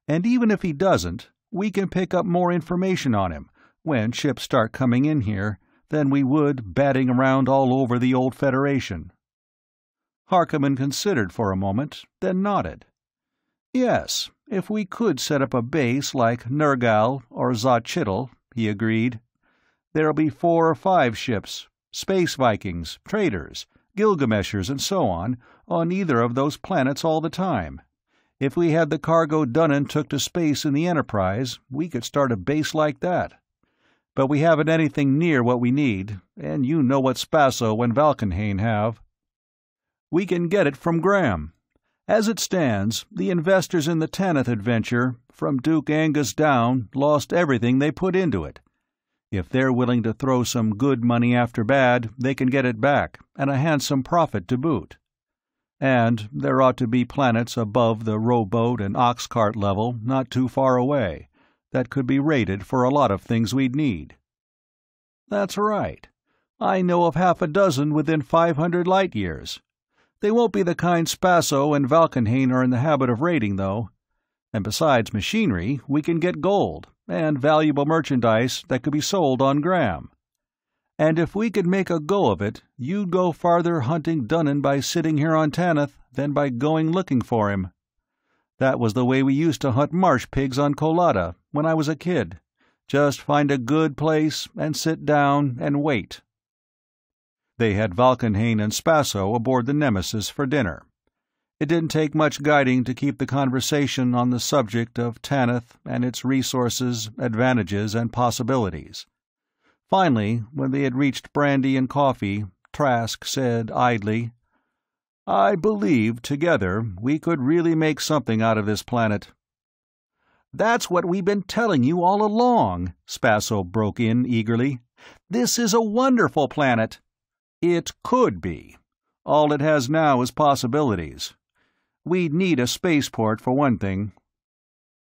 [SPEAKER 1] And even if he doesn't, we can pick up more information on him, when ships start coming in here, than we would batting around all over the old Federation. Harkaman considered for a moment, then nodded. Yes, if we could set up a base like Nergal or Xochitl, he agreed. There'll be four or five ships, space Vikings, traders, Gilgameshers and so on, on either of those planets all the time. If we had the cargo Dunnan took to space in the Enterprise, we could start a base like that. But we haven't anything near what we need, and you know what Spasso and Valkanhayn have. We can get it from Graham. As it stands, the investors in the Tanith adventure, from Duke Angus down, lost everything they put into it. If they're willing to throw some good money after bad, they can get it back, and a handsome profit to boot. And there ought to be planets above the rowboat and ox cart level, not too far away, that could be rated for a lot of things we'd need. That's right. I know of half a dozen within 500 light years. They won't be the kind Spasso and Valkanhayn are in the habit of raiding, though. And besides machinery, we can get gold, and valuable merchandise that could be sold on Graham. And if we could make a go of it, you'd go farther hunting Dunnan by sitting here on Tanith than by going looking for him. That was the way we used to hunt marsh pigs on Kolada when I was a kid. Just find a good place and sit down and wait. They had Valkanhayn and Spasso aboard the Nemesis for dinner. It didn't take much guiding to keep the conversation on the subject of Tanith and its resources, advantages, and possibilities. Finally, when they had reached brandy and coffee, Trask said idly, I believe, together, we could really make something out of this planet.
[SPEAKER 2] That's what we've been telling you all along, Spasso broke in eagerly. This is a wonderful planet.
[SPEAKER 1] It could be. All it has now is possibilities. We'd need a spaceport for one thing.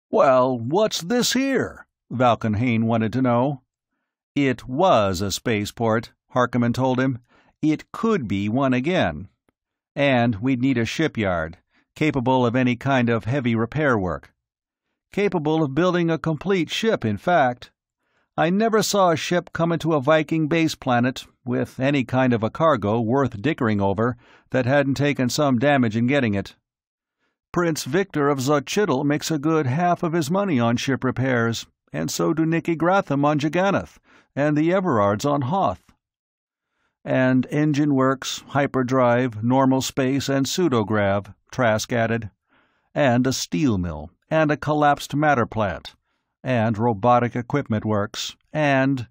[SPEAKER 2] Well, what's this here? Valkanhayn wanted to know.
[SPEAKER 1] It was a spaceport, Harkaman told him. It could be one again. And we'd need a shipyard, capable of any kind of heavy repair work. Capable of building a complete ship, in fact. I never saw a ship come into a Viking base planet, with any kind of a cargo worth dickering over, that hadn't taken some damage in getting it. Prince Victor of Xochitl makes a good half of his money on ship repairs, and so do Nicky Gratham on Jagannath, and the Everards on Hoth. And engine works, hyperdrive, normal space, and pseudograv, Trask added. And a steel mill, and a collapsed matter plant, and robotic equipment works, and...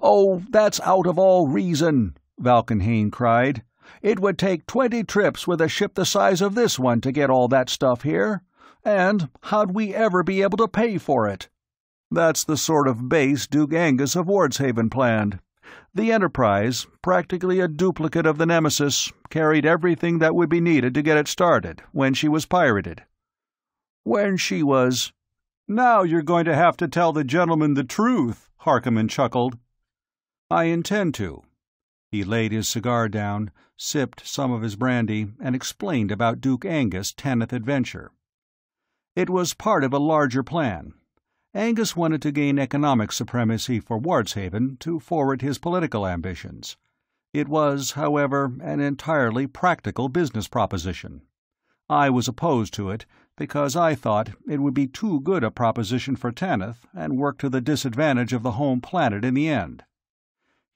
[SPEAKER 2] Oh, that's out of all reason, Valkanhayn cried. It would take twenty trips with a ship the size of this one to get all that stuff here. And how'd we ever be able to pay for it?
[SPEAKER 1] That's the sort of base Duke Angus of Wardshaven planned. The Enterprise, practically a duplicate of the Nemesis, carried everything that would be needed to get it started when she was pirated.
[SPEAKER 2] When she was.
[SPEAKER 3] Now you're going to have to tell the gentleman the truth, Harkaman chuckled.
[SPEAKER 1] I intend to. He laid his cigar down, sipped some of his brandy, and explained about Duke Angus' Tanith adventure. It was part of a larger plan. Angus wanted to gain economic supremacy for Wardshaven to forward his political ambitions. It was, however, an entirely practical business proposition. I was opposed to it because I thought it would be too good a proposition for Tanith and work to the disadvantage of the home planet in the end.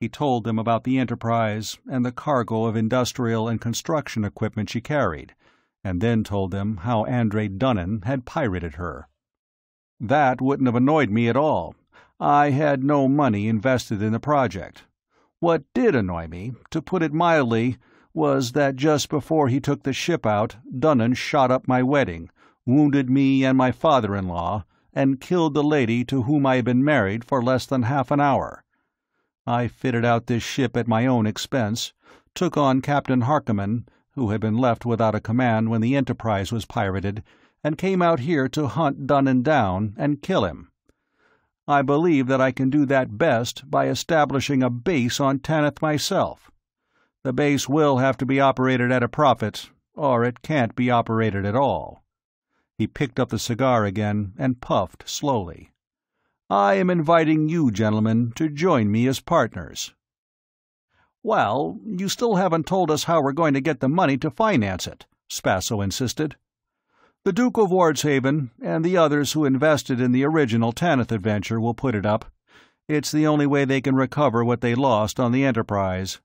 [SPEAKER 1] He told them about the Enterprise and the cargo of industrial and construction equipment she carried, and then told them how Andray Dunnan had pirated her. That wouldn't have annoyed me at all. I had no money invested in the project. What did annoy me, to put it mildly, was that just before he took the ship out, Dunnan shot up my wedding, wounded me and my father-in-law, and killed the lady to whom I had been married for less than half an hour. I fitted out this ship at my own expense, took on Captain Harkaman, who had been left without a command when the Enterprise was pirated, and came out here to hunt Dunnan down and kill him. I believe that I can do that best by establishing a base on Tanith myself. The base will have to be operated at a profit, or it can't be operated at all. He picked up the cigar again and puffed slowly. I am inviting you gentlemen to join me as partners.
[SPEAKER 2] Well, you still haven't told us how we're going to get the money to finance it, Spasso insisted.
[SPEAKER 1] The Duke of Wardshaven and the others who invested in the original Tanith adventure will put it up. It's the only way they can recover what they lost on the Enterprise.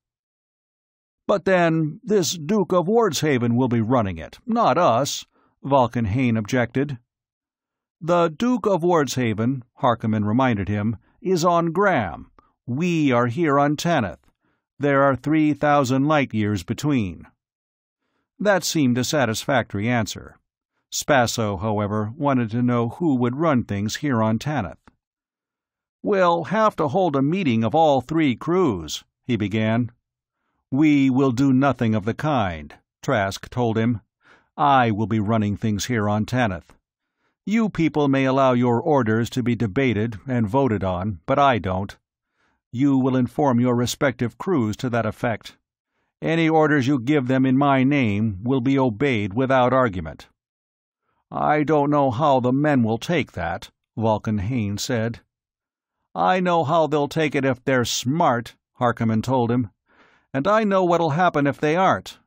[SPEAKER 2] But then, this Duke of Wardshaven will be running it, not us, Valkanhayn objected.
[SPEAKER 1] The Duke of Wardshaven, Harkaman reminded him, is on Gram. We are here on Tanith. There are 3,000 light years between. That seemed a satisfactory answer. Spasso, however, wanted to know who would run things here on Tanith.
[SPEAKER 2] We'll have to hold a meeting of all three crews, he began.
[SPEAKER 1] We will do nothing of the kind, Trask told him. I will be running things here on Tanith. You people may allow your orders to be debated and voted on, but I don't. You will inform your respective crews to that effect. Any orders you give them in my name will be obeyed without argument.
[SPEAKER 2] I don't know how the men will take that, Valkanhayn said.
[SPEAKER 1] I know how they'll take it if they're smart, Harkaman told him. And I know what'll happen if they aren't.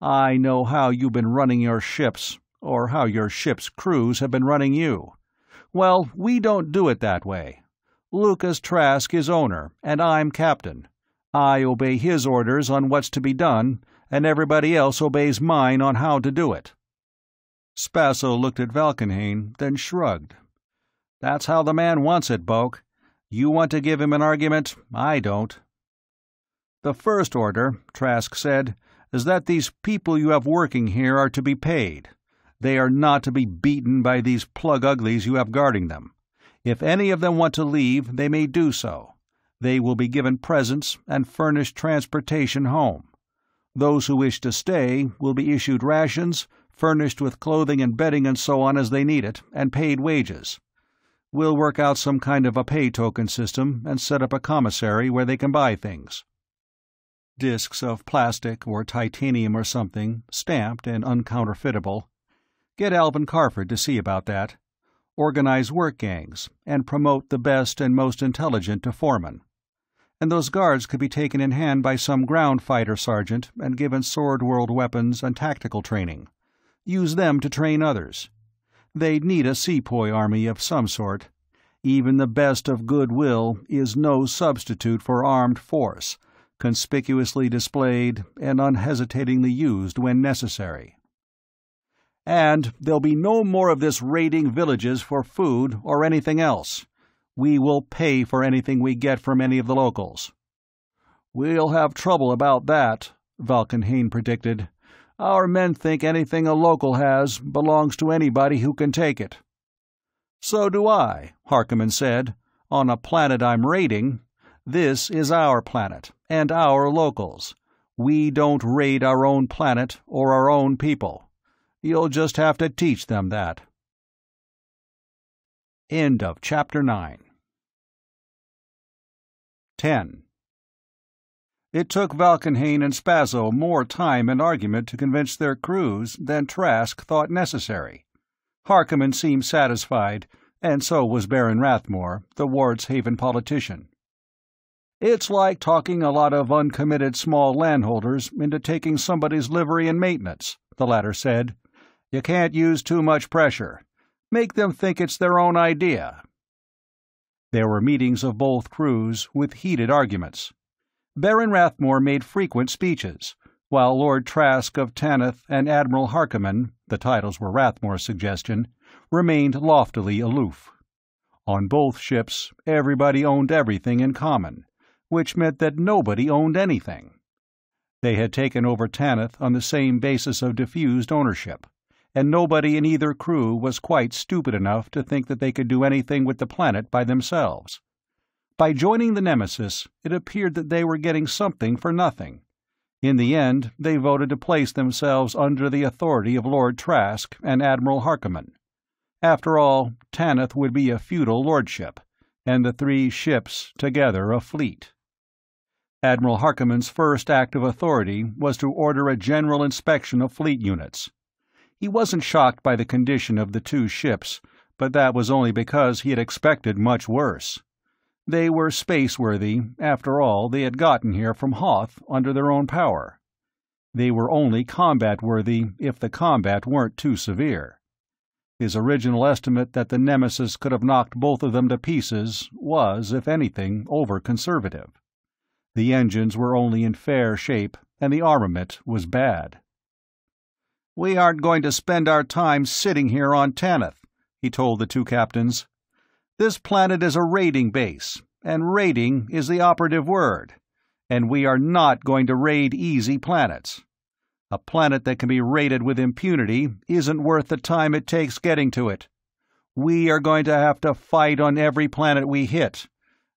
[SPEAKER 1] I know how you've been running your ships, or how your ship's crews have been running you. Well, we don't do it that way. Lucas Trask is owner, and I'm captain. I obey his orders on what's to be done, and everybody else obeys mine on how to do it. Spasso looked at Valkanhayn, then shrugged.
[SPEAKER 2] That's how the man wants it, Boake. You want to give him an argument, I don't.
[SPEAKER 1] The first order, Trask said, is that these people you have working here are to be paid. They are not to be beaten by these plug uglies you have guarding them. If any of them want to leave, they may do so. They will be given presents and furnished transportation home. Those who wish to stay will be issued rations, furnished with clothing and bedding and so on as they need it, and paid wages. We'll work out some kind of a pay token system and set up a commissary where they can buy things. Discs of plastic or titanium or something, stamped and uncounterfeitable. Get Alvyn Karffard to see about that. Organize work gangs, and promote the best and most intelligent to foreman. And those guards could be taken in hand by some ground fighter sergeant and given Sword World weapons and tactical training use them to train others. They'd need a sepoy army of some sort. Even the best of goodwill is no substitute for armed force, conspicuously displayed and unhesitatingly used when necessary. And there'll be no more of this raiding villages for food or anything else. We will pay for anything we get from any of the locals.
[SPEAKER 2] We'll have trouble about that, Valkanhayn predicted. Our men think anything a local has belongs to anybody who can take it.
[SPEAKER 1] So do I, Harkaman said. On a planet I'm raiding. This is our planet, and our locals. We don't raid our own planet or our own people. You'll just have to teach them that. End of chapter 9 10. It took Valkanhayn and Spasso more time and argument to convince their crews than Trask thought necessary. Harkaman seemed satisfied, and so was Baron Rathmore, the Wardshaven politician.
[SPEAKER 2] It's like talking a lot of uncommitted small landholders into taking somebody's livery and maintenance, the latter said. You can't use too much pressure. Make them think it's their own idea.
[SPEAKER 1] There were meetings of both crews, with heated arguments. Baron Rathmore made frequent speeches, while Lord Trask of Tanith and Admiral Harkaman the titles were Rathmore's suggestion remained loftily aloof. On both ships, everybody owned everything in common, which meant that nobody owned anything. They had taken over Tanith on the same basis of diffused ownership, and nobody in either crew was quite stupid enough to think that they could do anything with the planet by themselves. By joining the Nemesis, it appeared that they were getting something for nothing. In the end, they voted to place themselves under the authority of Lord Trask and Admiral Harkaman. After all, Tanith would be a feudal lordship, and the three ships together a fleet. Admiral Harkaman's first act of authority was to order a general inspection of fleet units. He wasn't shocked by the condition of the two ships, but that was only because he had expected much worse. They were space-worthy, after all they had gotten here from Hoth under their own power. They were only combat-worthy if the combat weren't too severe. His original estimate that the Nemesis could have knocked both of them to pieces was, if anything, over-conservative. The engines were only in fair shape, and the armament was bad.
[SPEAKER 2] We aren't going to spend our time sitting here on Tanith, he told the two captains. This planet is a raiding base, and raiding is the operative word, and we are not going to raid easy planets. A planet that can be raided with impunity isn't worth the time it takes getting to it. We are going to have to fight on every planet we hit,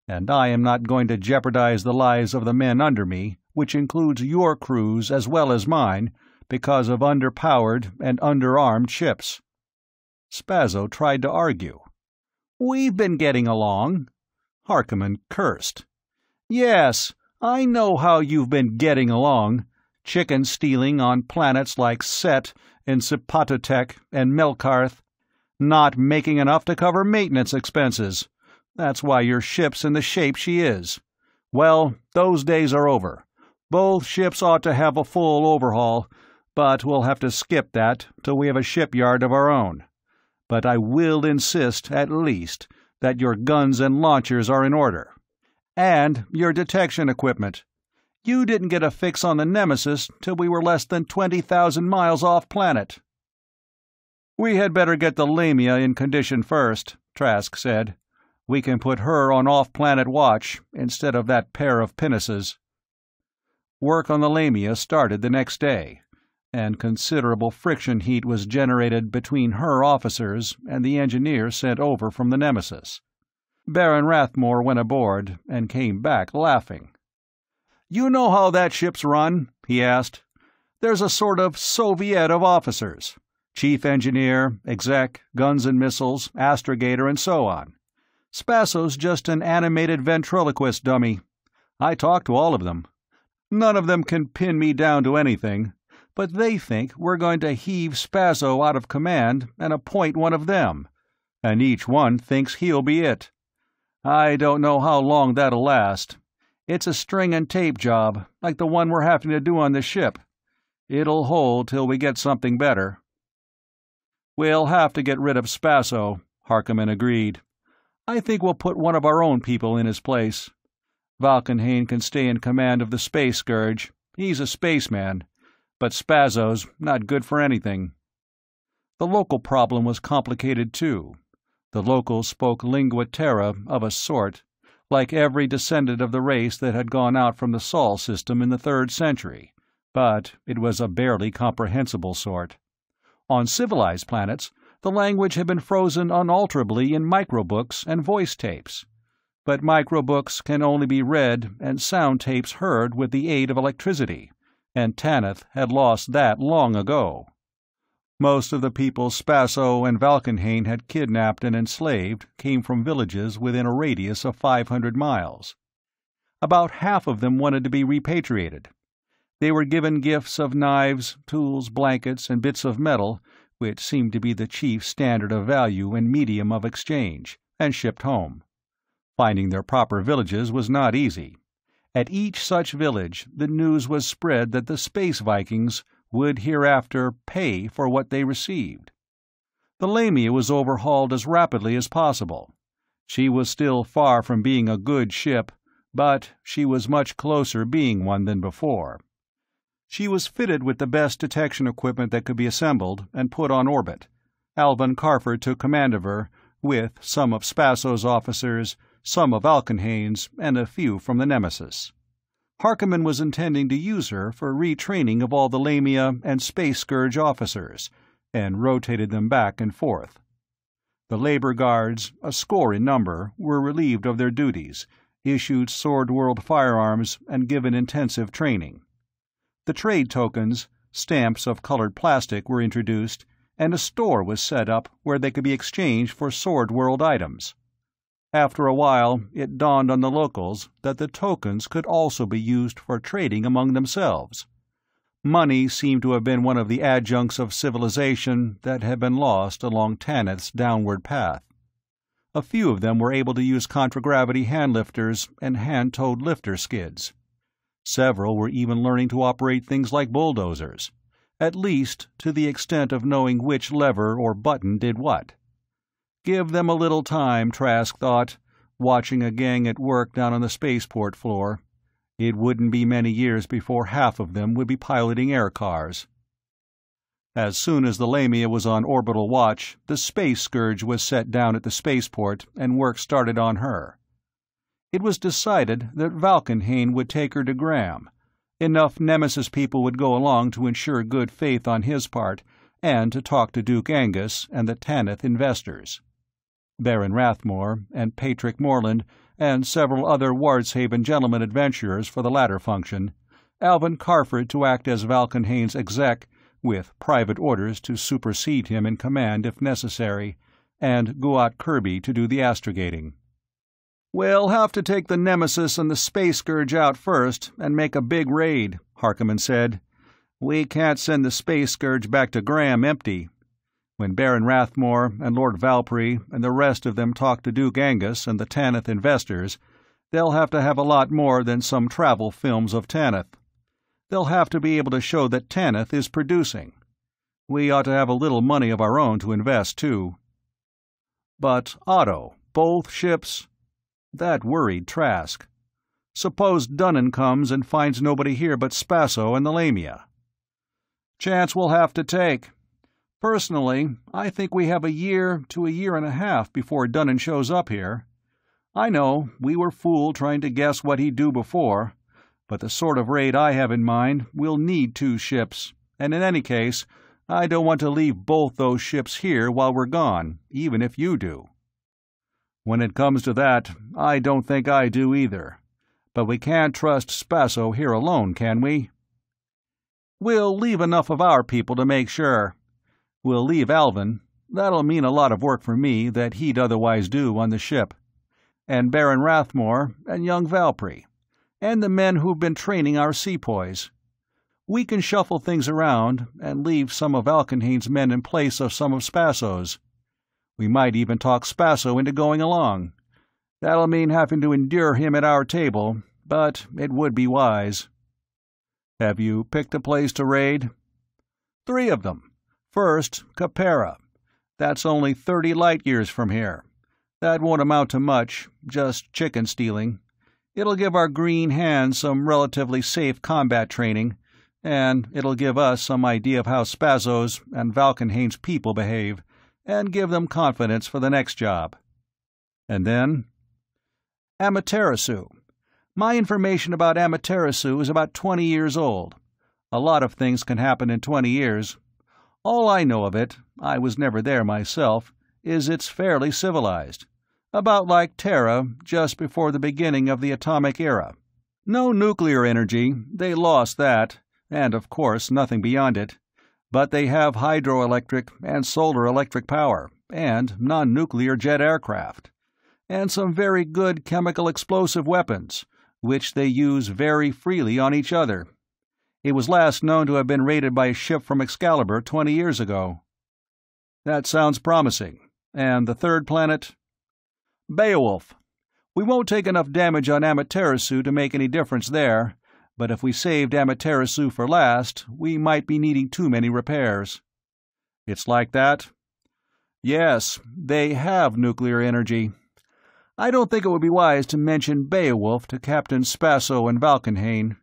[SPEAKER 2] and I am not going to jeopardize the lives of the men under me, which includes your crews as well as mine, because of underpowered and underarmed ships.
[SPEAKER 1] Spasso tried to argue.
[SPEAKER 2] We've been getting along.
[SPEAKER 1] Harkaman cursed.
[SPEAKER 2] Yes, I know how you've been getting along. Chicken stealing on planets like Set and Sipatotek and Melkarth. Not making enough to cover maintenance expenses. That's why your ship's in the shape she is. Well, those days are over. Both ships ought to have a full overhaul, but we'll have to skip that till we have a shipyard of our own. But I will insist, at least, that your guns and launchers are in order. And your detection equipment. You didn't get a fix on the Nemesis till we were less than 20,000 miles off planet.
[SPEAKER 1] We had better get the Lamia in condition first, Trask said. We can put her on off-planet watch instead of that pair of pinnaces. Work on the Lamia started the next day, and considerable friction heat was generated between her officers and the engineer sent over from the Nemesis. Baron Rathmore went aboard and came back laughing.
[SPEAKER 2] You know how that ship's run? he asked. There's a sort of Soviet of officers chief engineer, exec, guns and missiles, astrogator, and so on. Spasso's just an animated ventriloquist dummy. I talk to all of them. None of them can pin me down to anything, but they think we're going to heave Spasso out of command and appoint one of them, and each one thinks he'll be it. I don't know how long that'll last. It's a string and tape job, like the one we're having to do on the ship. It'll hold till we get something better.
[SPEAKER 1] We'll have to get rid of Spasso, Harkaman agreed. I think we'll put one of our own people in his place. Valkanhayn can stay in command of the Space Scourge. He's a spaceman. But Spasso's not good for anything. The local problem was complicated, too. The locals spoke lingua terra of a sort, like every descendant of the race that had gone out from the Sol system in the third century, but it was a barely comprehensible sort. On civilized planets, the language had been frozen unalterably in microbooks and voice tapes. But microbooks can only be read and sound tapes heard with the aid of electricity, and Tanith had lost that long ago. Most of the people Spasso and Valkanhayn had kidnapped and enslaved came from villages within a radius of 500 miles. About half of them wanted to be repatriated, they were given gifts of knives, tools, blankets, and bits of metal, which seemed to be the chief standard of value and medium of exchange, and shipped home. Finding their proper villages was not easy. At each such village the news was spread that the Space Vikings would hereafter pay for what they received. The Lamia was overhauled as rapidly as possible. She was still far from being a good ship, but she was much closer being one than before. She was fitted with the best detection equipment that could be assembled and put on orbit. Alvyn Karffard took command of her, with some of Spasso's officers, some of Valkanhayn's, and a few from the Nemesis. Harkaman was intending to use her for retraining of all the Lamia and Space Scourge officers, and rotated them back and forth. The labor guards, a score in number, were relieved of their duties, issued Sword World firearms, and given intensive training. The trade tokens, stamps of colored plastic, were introduced, and a store was set up where they could be exchanged for Sword World items. After a while, it dawned on the locals that the tokens could also be used for trading among themselves. Money seemed to have been one of the adjuncts of civilization that had been lost along Tanith's downward path. A few of them were able to use contragravity handlifters and hand-towed lifter skids. Several were even learning to operate things like bulldozers, at least to the extent of knowing which lever or button did what. Give them a little time, Trask thought, watching a gang at work down on the spaceport floor. It wouldn't be many years before half of them would be piloting air cars. As soon as the Lamia was on orbital watch, the Space Scourge was set down at the spaceport and work started on her. It was decided that Valkanhayn would take her to Gram. Enough Nemesis people would go along to ensure good faith on his part, and to talk to Duke Angus and the Tanith investors. Baron Rathmore and Patrick Morland and several other Wardshaven gentlemen adventurers for the latter function, Alvyn Karffard to act as Valkanhayn's exec, with private orders to supersede him in command if necessary, and Guatt Kirbey to do the astrogating.
[SPEAKER 3] We'll have to take the Nemesis and the Space Scourge out first and make a big raid, Harkaman said. We can't send the Space Scourge back to Gram empty. When Baron Rathmore and Lord Valpry and the rest of them talk to Duke Angus and the Tanith investors, they'll have to have a lot more than some travel films of Tanith. They'll have to be able to show that Tanith is producing. We ought to have a little money of our own to invest, too. But Otto, both ships? That worried Trask. Suppose Dunnan comes and finds nobody here but Spasso and the Lamia. Chance we'll have to take. Personally, I think we have a year to a year and a half before Dunnan shows up here. I know, we were fooled trying to guess what he'd do before, but the sort of raid I have in mind will need two ships, and in any case, I don't want to leave both those ships here while we're gone, even if you do. When it comes to that, I don't think I do either. But we can't trust Spasso here alone, can we? We'll leave enough of our people to make sure, We'll leave Alvyn. That'll mean a lot of work for me that he'd otherwise do on the ship. And Baron Rathmore and young Valpry. And the men who've been training our sepoys. We can shuffle things around and leave some of Valkanhayn's men in place of some of Spasso's. We might even talk Spasso into going along. That'll mean having to endure him at our table, but it would be wise. Have you picked a place to raid? Three of them. First, Capera. That's only thirty light years from here. That won't amount to much, just chicken stealing. It'll give our green hands some relatively safe combat training, and it'll give us some idea of how Spasso's and Valkanhayn's people behave, and give them confidence for the next job. And then? Amaterasu. My information about Amaterasu is about twenty years old. A lot of things can happen in twenty years, all I know of it, I was never there myself, is it's fairly civilized. About like Terra, just before the beginning of the atomic era. No nuclear energy, they lost that, and of course nothing beyond it. But they have hydroelectric and solar electric power, and non nuclear jet aircraft. And some very good chemical explosive weapons, which they use very freely on each other it was last known to have been raided by a ship from Excalibur twenty years ago. That sounds promising. And the third planet? Beowulf. We won't take enough damage on Amaterasu to make any difference there, but if we saved Amaterasu for last, we might be needing too many repairs. It's like that? Yes, they have nuclear energy. I don't think it would be wise to mention Beowulf to Captain Spasso and Valkanhayn.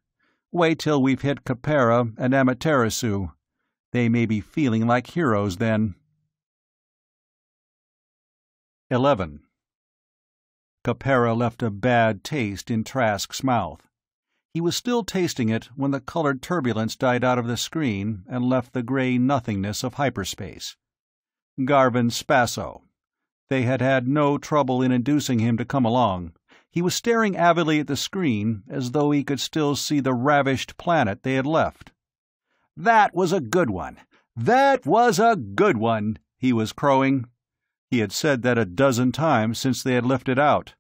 [SPEAKER 3] Wait till we've hit Capera and Amaterasu. They may be feeling like heroes then. 11. Capera left a bad taste in Trask's mouth. He was still tasting it when the colored turbulence died out of the screen and left the gray nothingness of hyperspace. Garvan Spasso. They had had no trouble in inducing him to come along. He was staring avidly at the screen as though he could still see the ravished planet they had left. That was a good one! That was a good one! he was crowing. He had said that a dozen times since they had lifted out.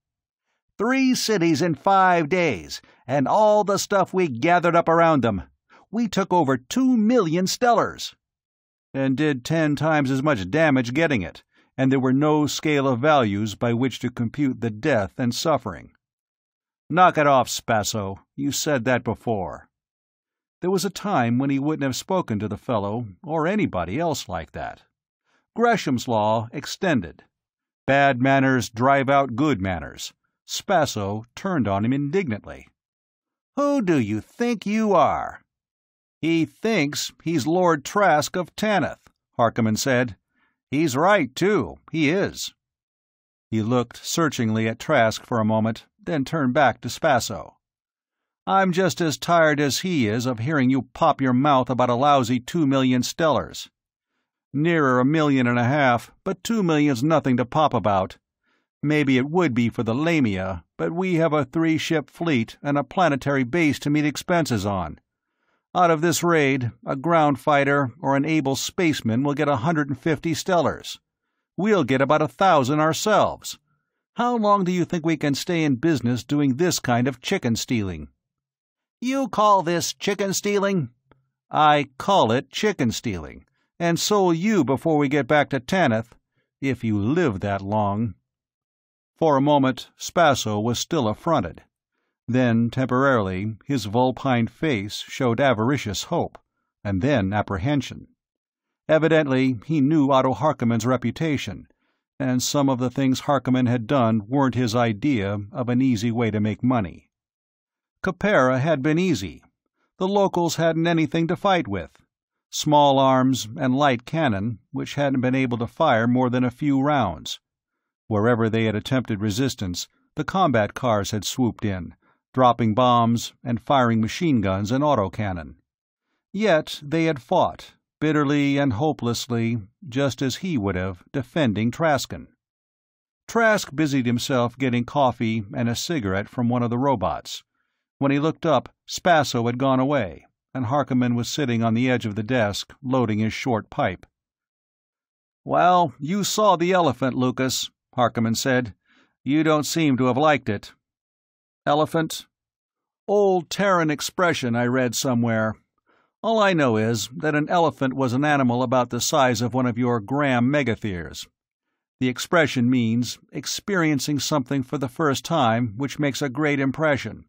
[SPEAKER 3] Three cities in five days, and all the stuff we gathered up around them.
[SPEAKER 2] We took over two million stellars.
[SPEAKER 3] And did ten times as much damage getting it, and there were no scale of values by which to compute the death and suffering. Knock it off, Spasso. You said that before. There was a time when he wouldn't have spoken to the fellow, or anybody else like that. Gresham's law extended. Bad manners drive out good manners. Spasso turned on him indignantly.
[SPEAKER 2] Who do you think you are?
[SPEAKER 3] He thinks he's Lord Trask of Tanith, Harkaman said. He's right, too. He is. He looked searchingly at Trask for a moment, then turned back to Spasso. I'm just as tired as he is of hearing you pop your mouth about a lousy two million stellars. Nearer a million and a half, but two million's nothing to pop about. Maybe it would be for the Lamia, but we have a three-ship fleet and a planetary base to meet expenses on. Out of this raid, a ground fighter or an able spaceman will get a 150 stellars. We'll get about a thousand ourselves. How long do you think we can stay in business doing this kind of chicken stealing?
[SPEAKER 2] You call this chicken stealing?
[SPEAKER 3] I call it chicken stealing, and so'll you before we get back to Tanith, if you live that long. For a moment, Spasso was still affronted. Then, temporarily, his vulpine face showed avaricious hope, and then apprehension. Evidently, he knew Otto Harkaman's reputation, and some of the things Harkaman had done weren't his idea of an easy way to make money. Capera had been easy. The locals hadn't anything to fight with. Small arms and light cannon, which hadn't been able to fire more than a few rounds. Wherever they had attempted resistance, the combat cars had swooped in, dropping bombs and firing machine guns and autocannon. Yet they had fought, bitterly and hopelessly, just as he would have, defending Traskon. Trask busied himself getting coffee and a cigarette from one of the robots. When he looked up, Spasso had gone away, and Harkaman was sitting on the edge of the desk, loading his short pipe.
[SPEAKER 2] Well, you saw the elephant, Lucas, Harkaman said. You don't seem to have liked it.
[SPEAKER 3] Elephant? Old Terran expression I read somewhere. All I know is that an elephant was an animal about the size of one of your Gram megatheres. The expression means experiencing something for the first time which makes a great impression.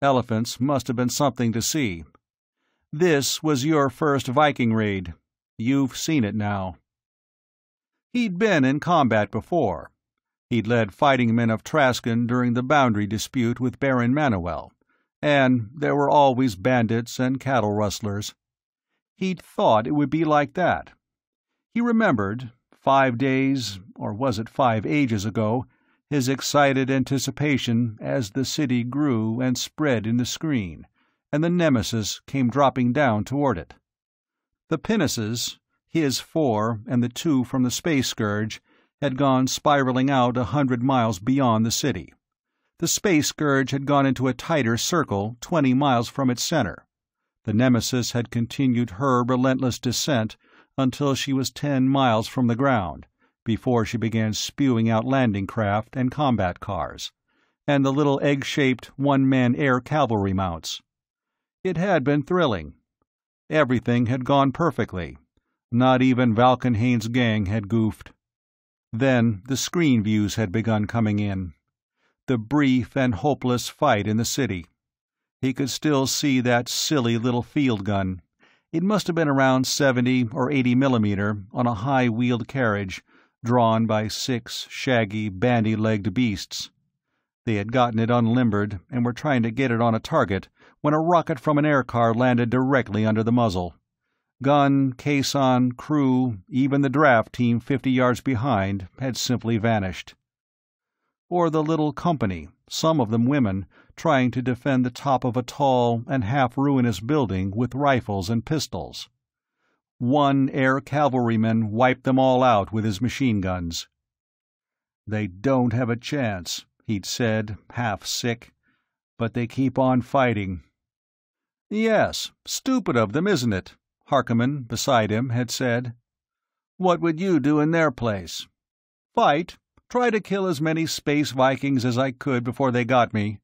[SPEAKER 3] Elephants must have been something to see. This was your first Viking raid. You've seen it now. He'd been in combat before. He'd led fighting men of Traskon during the boundary dispute with Baron Manuel, and there were always bandits and cattle rustlers. He'd thought it would be like that. He remembered, five days, or was it five ages ago, his excited anticipation as the city grew and spread in the screen, and the Nemesis came dropping down toward it. The pinnaces, his four and the two from the Space Scourge, had gone spiraling out a hundred miles beyond the city. The Space Scourge had gone into a tighter circle twenty miles from its center. The Nemesis had continued her relentless descent until she was ten miles from the ground, before she began spewing out landing craft and combat cars, and the little egg-shaped one-man air cavalry mounts. It had been thrilling. Everything had gone perfectly. Not even Valkanhayn's gang had goofed. Then the screen views had begun coming in. The brief and hopeless fight in the city. He could still see that silly little field gun. It must have been around 70 or 80 millimeter on a high-wheeled carriage drawn by six shaggy, bandy-legged beasts. They had gotten it unlimbered and were trying to get it on a target when a rocket from an aircar landed directly under the muzzle. Gun, caisson, crew, even the draft team fifty yards behind, had simply vanished. Or the little company, some of them women, trying to defend the top of a tall and half-ruinous building with rifles and pistols. One air cavalryman wiped them all out with his machine guns. They don't have a chance, he'd said, half sick, but they keep on fighting. Yes, stupid of them, isn't it? Harkaman, beside him, had said. What would you do in their place? Fight, try to kill as many space Vikings as I could before they got me.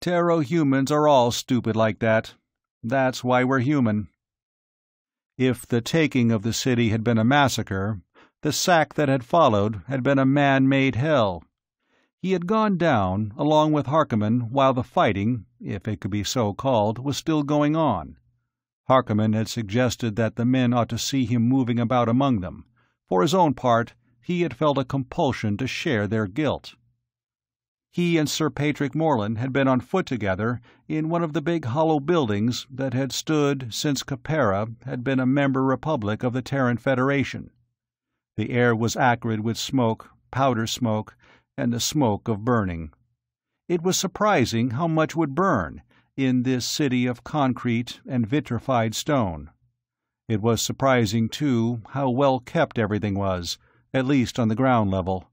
[SPEAKER 3] Terro humans are all stupid like that. That's why we're human. If the taking of the city had been a massacre, the sack that had followed had been a man-made hell. He had gone down, along with Harkaman, while the fighting, if it could be so called, was still going on. Harkaman had suggested that the men ought to see him moving about among them. For his own part, he had felt a compulsion to share their guilt. He and Sir Patrick Morland had been on foot together in one of the big hollow buildings that had stood since Capera had been a member republic of the Terran Federation. The air was acrid with smoke, powder smoke, and the smoke of burning. It was surprising how much would burn in this city of concrete and vitrified stone. It was surprising, too, how well kept everything was, at least on the ground level.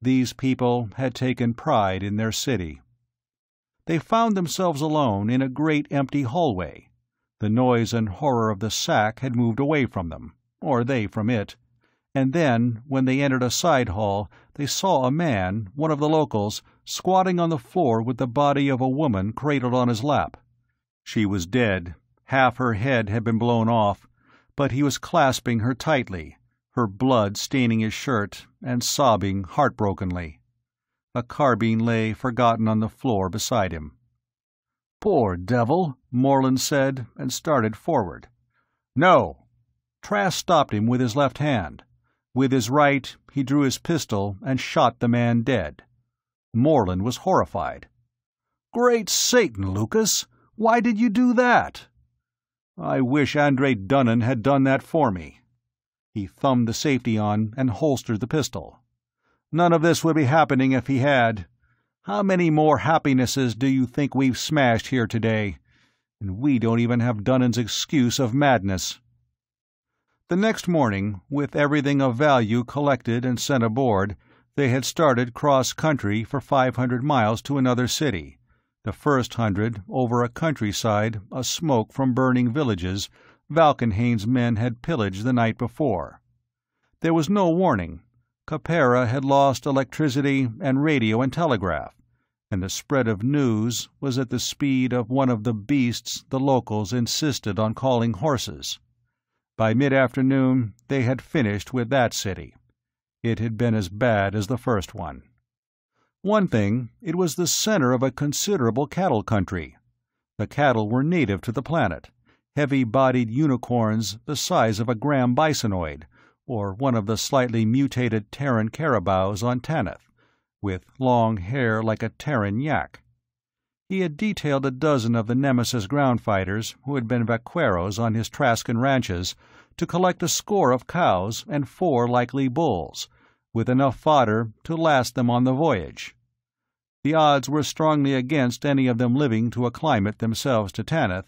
[SPEAKER 3] These people had taken pride in their city. They found themselves alone in a great empty hallway. The noise and horror of the sack had moved away from them, or they from it. And then, when they entered a side hall, they saw a man, one of the locals, squatting on the floor with the body of a woman cradled on his lap. She was dead. Half her head had been blown off, but he was clasping her tightly, her blood staining his shirt, and sobbing heartbrokenly. A carbine lay forgotten on the floor beside him.
[SPEAKER 1] Poor devil, Morland said, and started forward.
[SPEAKER 3] No! Trask stopped him with his left hand. With his right, he drew his pistol and shot the man dead. Morland was horrified.
[SPEAKER 1] Great Satan, Lucas! Why did you do that?
[SPEAKER 3] I wish Andray Dunnan had done that for me. He thumbed the safety on and holstered the pistol. None of this would be happening if he had. How many more happinesses do you think we've smashed here today? And we don't even have Dunnan's excuse of madness. The next morning, with everything of value collected and sent aboard, they had started cross-country for 500 miles to another city, the first hundred over a countryside a smoke from burning villages Valkanhayn's men had pillaged the night before. There was no warning. Capera had lost electricity and radio and telegraph, and the spread of news was at the speed of one of the beasts the locals insisted on calling horses. By mid-afternoon they had finished with that city. It had been as bad as the first one. One thing, it was the center of a considerable cattle country. The cattle were native to the planet heavy-bodied unicorns the size of a gram bisonoid, or one of the slightly mutated Terran carabaos on Tanith, with long hair like a Terran yak. He had detailed a dozen of the Nemesis ground fighters who had been vaqueros on his Traskon ranches to collect a score of cows and four likely bulls, with enough fodder to last them on the voyage. The odds were strongly against any of them living to acclimate themselves to Tanith,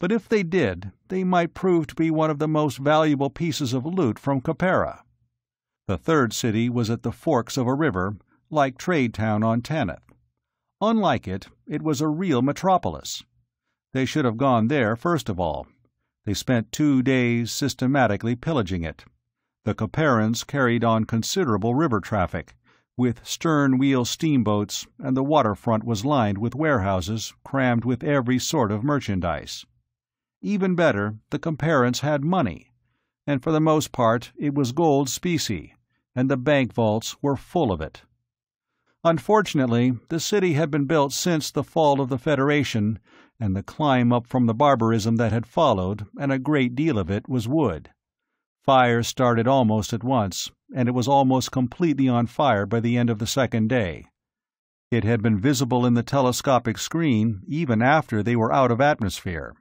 [SPEAKER 3] but if they did, they might prove to be one of the most valuable pieces of loot from Capera. The third city was at the forks of a river, like Trade Town on Tanith. Unlike it, it was a real metropolis. They should have gone there first of all. They spent two days systematically pillaging it. The Caperans carried on considerable river traffic, with stern-wheel steamboats, and the waterfront was lined with warehouses crammed with every sort of merchandise. Even better, the Caperans had money, and for the most part it was gold specie, and the bank vaults were full of it. Unfortunately, the city had been built since the fall of the Federation, and the climb up from the barbarism that had followed, and a great deal of it was wood. Fire started almost at once, and it was almost completely on fire by the end of the second day. It had been visible in the telescopic screen even after they were out of atmosphere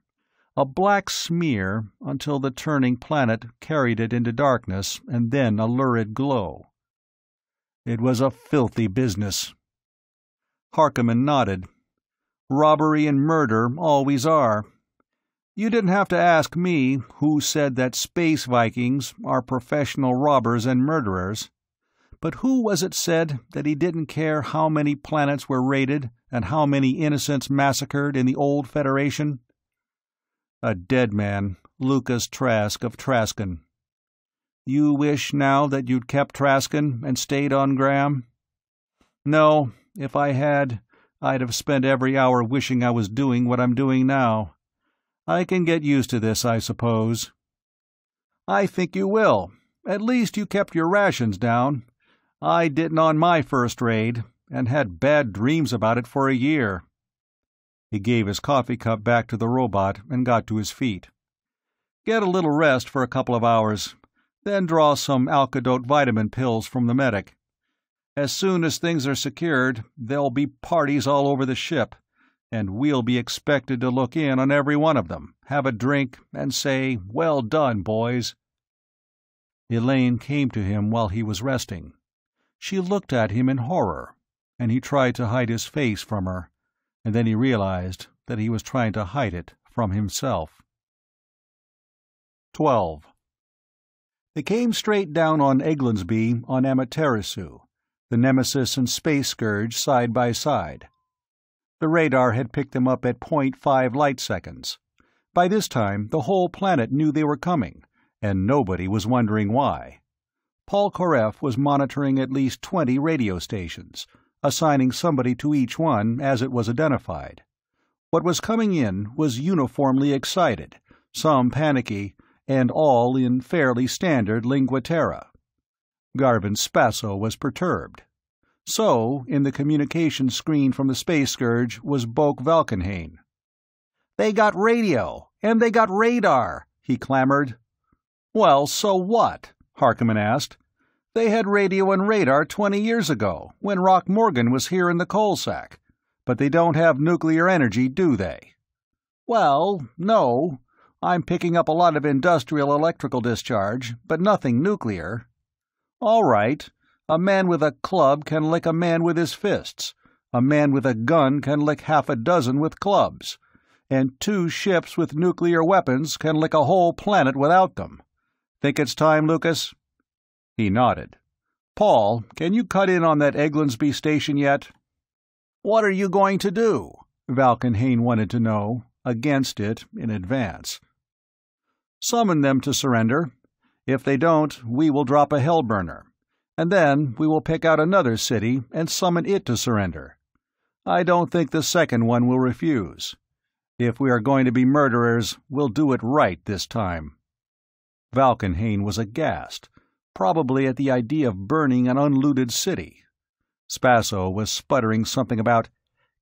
[SPEAKER 3] a black smear until the turning planet carried it into darkness and then a lurid glow. It was a filthy business. Harkaman nodded. Robbery and murder always are. You didn't have to ask me who said that space Vikings are professional robbers and murderers. But who was it said that he didn't care how many planets were raided and how many innocents massacred in the old Federation? A dead man, Lucas Trask of Traskon. You wish now that you'd kept Traskon and stayed on Gram? No, if I had, I'd have spent every hour wishing I was doing what I'm doing now. I can get used to this, I suppose.
[SPEAKER 1] I think you will. At least you kept your rations down. I didn't on my first raid, and had bad dreams about it for a year.
[SPEAKER 3] He gave his coffee cup back to the robot and got to his feet. Get a little rest for a couple of hours, then draw some Alcadote vitamin pills from the medic. As soon as things are secured, there'll be parties all over the ship, and we'll be expected to look in on every one of them, have a drink, and say, Well done, boys. Elaine came to him while he was resting. She looked at him in horror, and he tried to hide his face from her, and then he realized that he was trying to hide it from himself. 12. They came straight down on Eglindsby on Amaterasu, the Nemesis and Space Scourge side by side. The radar had picked them up at point five light seconds. By this time, the whole planet knew they were coming, and nobody was wondering why. Paul Koreff was monitoring at least twenty radio stations, assigning somebody to each one as it was identified. What was coming in was uniformly excited, some panicky, and all in fairly standard lingua terra. Garvan Spasso was perturbed. So, in the communication screen from the Space Scourge was Boake Valkanhayn.
[SPEAKER 1] They got radio, and they got radar, he clamored.
[SPEAKER 3] Well, so what? Harkaman asked. They had radio and radar twenty years ago, when Rock Morgan was here in the coal sack. But they don't have nuclear energy, do they?
[SPEAKER 1] Well, no. I'm picking up a lot of industrial electrical discharge, but nothing nuclear.
[SPEAKER 3] All right. A man with a club can lick a man with his fists. A man with a gun can lick half a dozen with clubs. And two ships with nuclear weapons can lick a whole planet without them. Think it's time, Lucas? He nodded. Paul, can you cut in on that Eglindsby station yet?
[SPEAKER 1] What are you going to do?
[SPEAKER 3] Valkanhayn wanted to know, against it in advance. Summon them to surrender. If they don't, we will drop a hellburner. And then we will pick out another city and summon it to surrender. I don't think the second one will refuse. If we are going to be murderers, we'll do it right this time. Valkanhayn was aghast, probably at the idea of burning an unlooted city. Spasso was sputtering something about,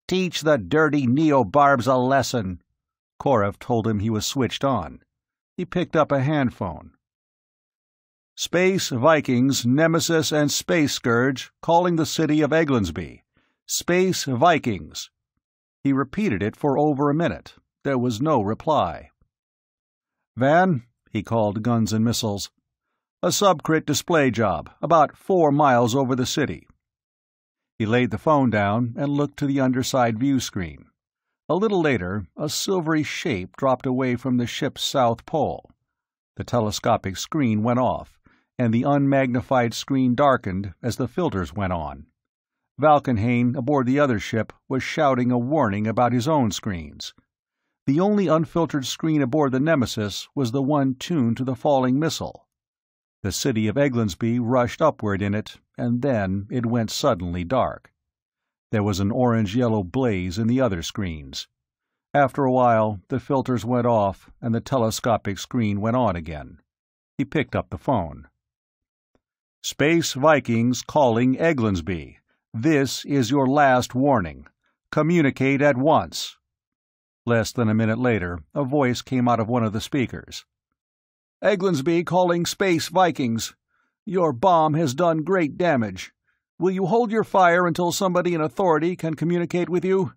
[SPEAKER 3] Teach the dirty neobarbs a lesson. Koreff told him he was switched on. He picked up a handphone. Space Vikings, Nemesis, and Space Scourge calling the city of Eglindsby. Space Vikings. He repeated it for over a minute. There was no reply. Vann, he called guns and missiles. A subcrit display job, about four miles over the city. He laid the phone down and looked to the underside view screen. A little later, a silvery shape dropped away from the ship's south pole. The telescopic screen went off, and the unmagnified screen darkened as the filters went on. Valkanhayn, aboard the other ship, was shouting a warning about his own screens. The only unfiltered screen aboard the Nemesis was the one tuned to the falling missile. The city of Eglindsby rushed upward in it, and then it went suddenly dark. There was an orange-yellow blaze in the other screens. After a while, the filters went off and the telescopic screen went on again. He picked up the phone. Space Vikings calling Eglindsby. This is your last warning. Communicate at once. Less than a minute later, a voice came out of one of the speakers.
[SPEAKER 1] Eglindsby calling Space Vikings. Your bomb has done great damage. Will you hold your fire until somebody in authority can communicate with you?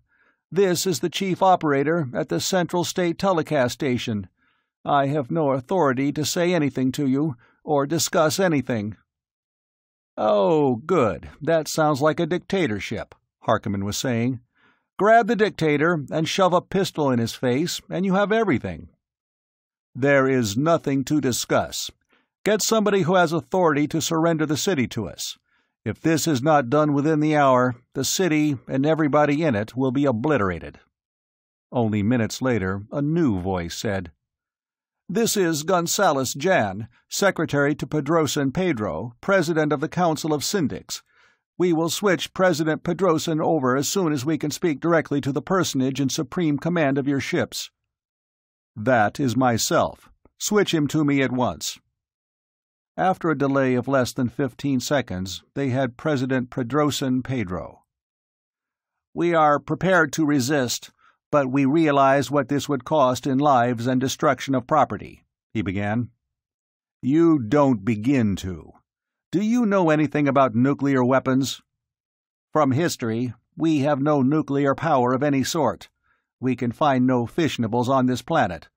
[SPEAKER 1] This is the chief operator at the Central State Telecast Station. I have no authority to say anything to you, or discuss anything.
[SPEAKER 3] Oh, good. That sounds like a dictatorship, Harkaman was saying. Grab the dictator and shove a pistol in his face, and you have everything. There is nothing to discuss. Get somebody who has authority to surrender the city to us. If this is not done within the hour, the city and everybody in it will be obliterated. Only minutes later, a new voice said,
[SPEAKER 1] This is Gonzales Jan, Secretary to Pedrosan Pedro, President of the Council of Syndics. We will switch President Pedrosan over as soon as we can speak directly to the personage in supreme command of your ships.
[SPEAKER 3] That is myself. Switch him to me at once.
[SPEAKER 1] After a delay of less than fifteen seconds, they had President Pedrosan Pedro.
[SPEAKER 2] We are prepared to resist, but we realize what this would cost in lives and destruction of property, he began.
[SPEAKER 3] You don't begin to. Do you know anything about nuclear weapons?
[SPEAKER 2] From history, we have no nuclear power of any sort. We can find no fissionables on this planet.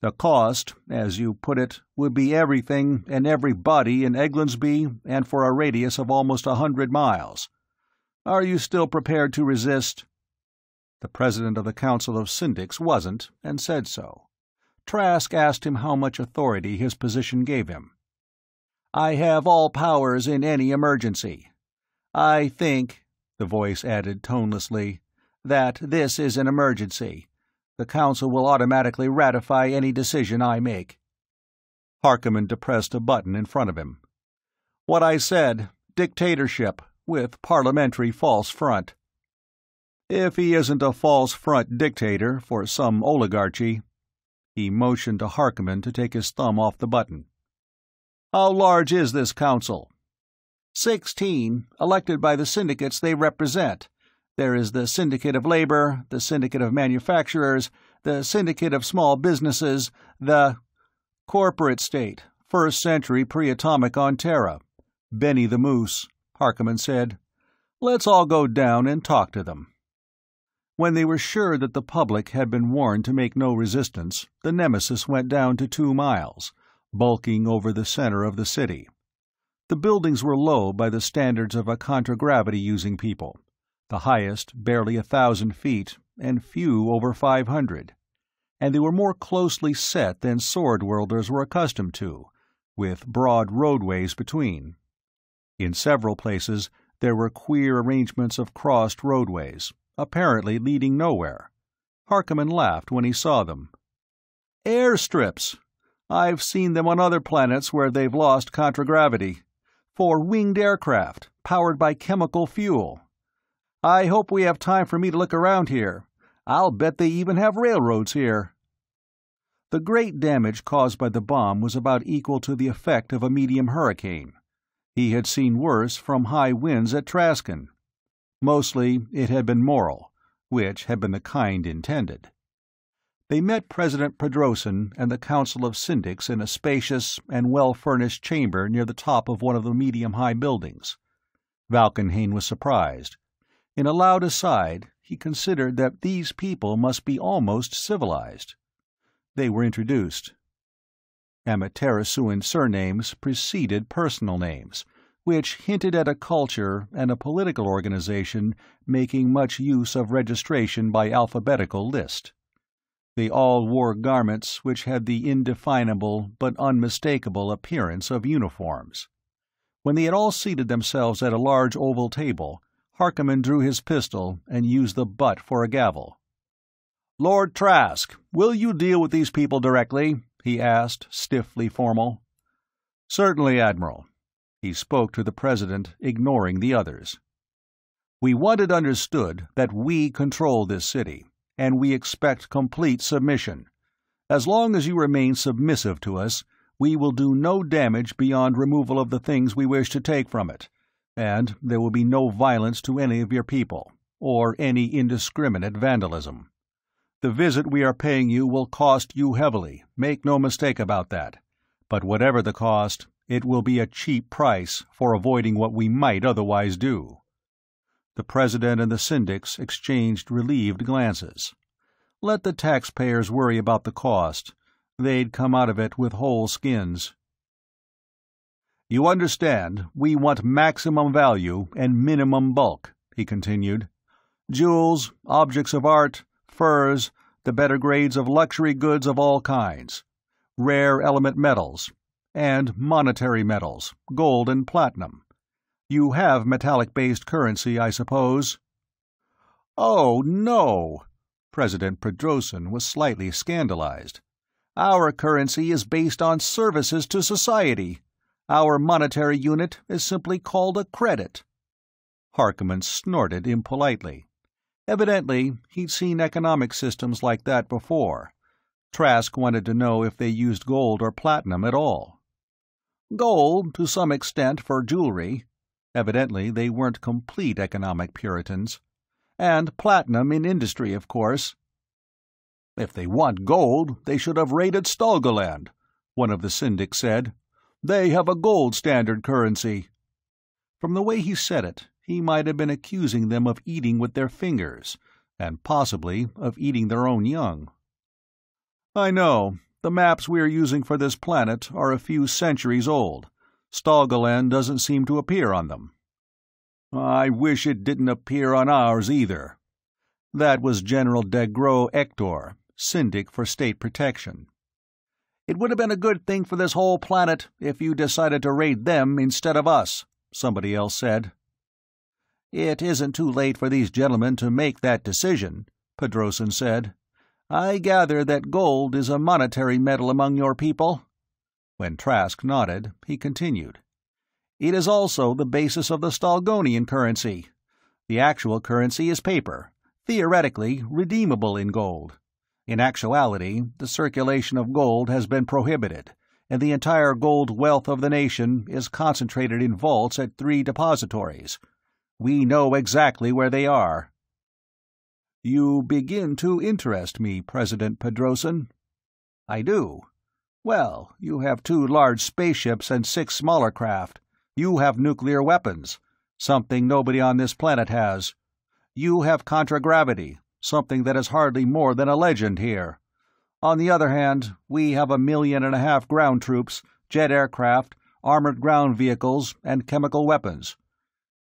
[SPEAKER 3] The cost, as you put it, would be everything and everybody in Eglindsby and for a radius of almost a hundred miles. Are you still prepared to resist?
[SPEAKER 1] The president of the Council of Syndics wasn't, and said so. Trask asked him how much authority his position gave him.
[SPEAKER 2] I have all powers in any emergency. I think, the voice added tonelessly, that this is an emergency the Council will automatically ratify any decision I make.
[SPEAKER 1] Harkaman depressed a button in front of him.
[SPEAKER 3] What I said, dictatorship, with parliamentary false front. If he isn't a false front dictator for some oligarchy. He motioned to Harkaman to take his thumb off the button. How large is this council?
[SPEAKER 2] Sixteen, elected by the syndicates they represent, there is the Syndicate of Labor, the Syndicate of Manufacturers, the Syndicate of Small Businesses, the
[SPEAKER 3] corporate state, first century pre-atomic on Terra. Benny the Moose, Harkaman said. Let's all go down and talk to them. When they were sure that the public had been warned to make no resistance, the Nemesis went down to two miles, bulking over the center of the city. The buildings were low by the standards of a contragravity-using people the highest barely a thousand feet, and few over five hundred, and they were more closely set than sword-worlders were accustomed to, with broad roadways between. In several places there were queer arrangements of crossed roadways, apparently leading nowhere. Harkaman laughed when he saw them. Airstrips! I've seen them on other planets where they've lost contragravity. For winged aircraft, powered by chemical fuel. I hope we have time for me to look around here. I'll bet they even have railroads here. The great damage caused by the bomb was about equal to the effect of a medium hurricane. He had seen worse from high winds at Traskon. Mostly it had been moral, which had been the kind intended. They met President Predrosin and the Council of Syndics in a spacious and well-furnished chamber near the top of one of the medium-high buildings. Valkanhayn was surprised. In a loud aside, he considered that these people must be almost civilized. They were introduced. Amaterasuan surnames preceded personal names, which hinted at a culture and a political organization making much use of registration by alphabetical list. They all wore garments which had the indefinable but unmistakable appearance of uniforms. When they had all seated themselves at a large oval table, Harkaman drew his pistol and used the butt for a gavel. "Lord Trask, will you deal with these people directly?" he asked, stiffly formal.
[SPEAKER 1] "Certainly, Admiral." He spoke to the President, ignoring the others.
[SPEAKER 3] "We want it understood that we control this city, and we expect complete submission. As long as you remain submissive to us, we will do no damage beyond removal of the things we wish to take from it and there will be no violence to any of your people, or any indiscriminate vandalism. The visit we are paying you will cost you heavily, make no mistake about that. But whatever the cost, it will be a cheap price for avoiding what we might otherwise do. The President and the Syndics exchanged relieved glances. Let the taxpayers worry about the cost. They'd come out of it with whole skins. You understand, we want maximum value and minimum bulk, he continued. Jewels, objects of art, furs, the better grades of luxury goods of all kinds, rare element metals, and monetary metals, gold and platinum. You have metallic-based currency, I suppose?
[SPEAKER 1] Oh, no! President Predrosin was slightly scandalized.
[SPEAKER 2] Our currency is based on services to society. Our monetary unit is simply called a credit.
[SPEAKER 1] Harkaman snorted impolitely. Evidently, he'd seen economic systems like that before. Trask wanted to know if they used gold or platinum at all.
[SPEAKER 2] Gold, to some extent, for jewelry. Evidently, they weren't complete economic Puritans. And platinum in industry, of course.
[SPEAKER 3] If they want gold, they should have raided Stalgaland, one of the syndics said. They have a gold standard currency.
[SPEAKER 1] From the way he said it, he might have been accusing them of eating with their fingers, and possibly of eating their own young.
[SPEAKER 3] I know. The maps we are using for this planet are a few centuries old. Stalgaland doesn't seem to appear on them.
[SPEAKER 2] I wish it didn't appear on ours either.
[SPEAKER 1] That was General Dagro Ektor, syndic for state protection.
[SPEAKER 2] It would have been a good thing for this whole planet if you decided to raid them instead of us, somebody else said.
[SPEAKER 4] It isn't too late for these gentlemen to make that decision, Pedrosin said. I gather that gold is a monetary metal among your people?
[SPEAKER 1] When Trask nodded, he continued.
[SPEAKER 4] It is also the basis of the Stalgonian currency. The actual currency is paper, theoretically redeemable in gold. In actuality, the circulation of gold has been prohibited, and the entire gold wealth of the nation is concentrated in vaults at three depositories. We know exactly where they are.
[SPEAKER 1] You begin to interest me, President Pedrosin.
[SPEAKER 4] I do. Well, you have two large spaceships and six smaller craft. You have nuclear weapons, something nobody on this planet has. You have contragravity, something that is hardly more than a legend here. On the other hand, we have a million and a half ground troops, jet aircraft, armored ground vehicles, and chemical weapons.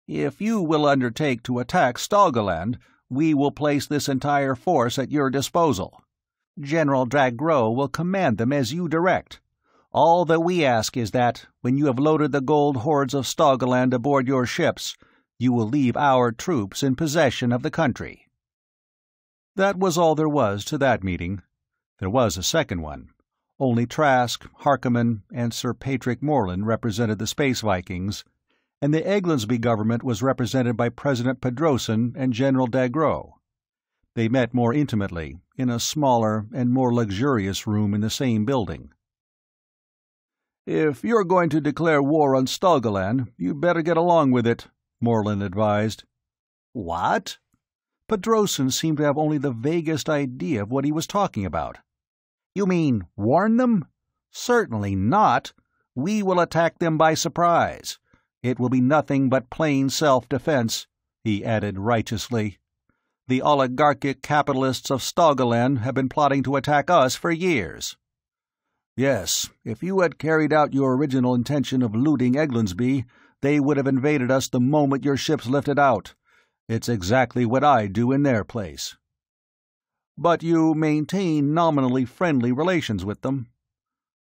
[SPEAKER 4] If you will undertake to attack Stalgaland, we will place this entire force at your disposal. General Dagro will command them as you direct. All that we ask is that, when you have loaded the gold hoards of Stalgaland aboard your ships, you will leave our troops in possession of the country.
[SPEAKER 1] That was all there was to that meeting. There was a second one. Only Trask, Harkaman, and Sir Patrick Morland represented the Space Vikings, and the Eglindsby government was represented by President Pedrosin and General Dagro. They met more intimately, in a smaller and more luxurious room in the same building.
[SPEAKER 3] If you're going to declare war on Stalgaland, you'd better get along with it, Morland advised.
[SPEAKER 4] What?
[SPEAKER 1] Pedrosin seemed to have only the vaguest idea of what he was talking about.
[SPEAKER 4] You mean warn them? Certainly not. We will attack them by surprise. It will be nothing but plain self-defense, he added righteously. The oligarchic capitalists of Stalgaland have been plotting to attack us for years.
[SPEAKER 3] Yes, if you had carried out your original intention of looting Eglindsby, they would have invaded us the moment your ships lifted out. It's exactly what I'd do in their place.
[SPEAKER 1] But you maintain nominally friendly relations with them?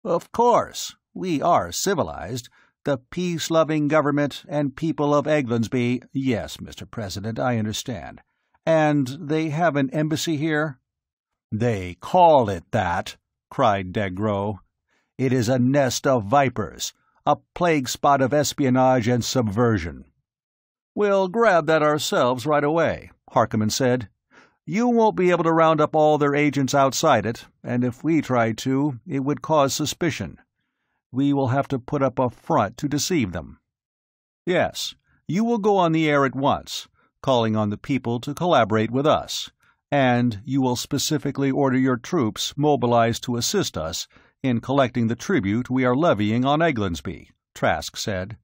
[SPEAKER 4] Of course. We are civilized. The peace-loving government and people of Eglindsby, yes, Mr. President, I understand. And they have an embassy here?
[SPEAKER 3] They call it that, cried Dagro. It is a nest of vipers, a plague spot of espionage and subversion.
[SPEAKER 1] We'll grab that ourselves right away, Harkaman said. You won't be able to round up all their agents outside it, and if we tried to, it would cause suspicion. We will have to put up a front to deceive them. Yes, you will go on the air at once, calling on the people to collaborate with us, and you will specifically order your troops mobilized to assist us in collecting the tribute we are levying on Eglindsby, Trask said.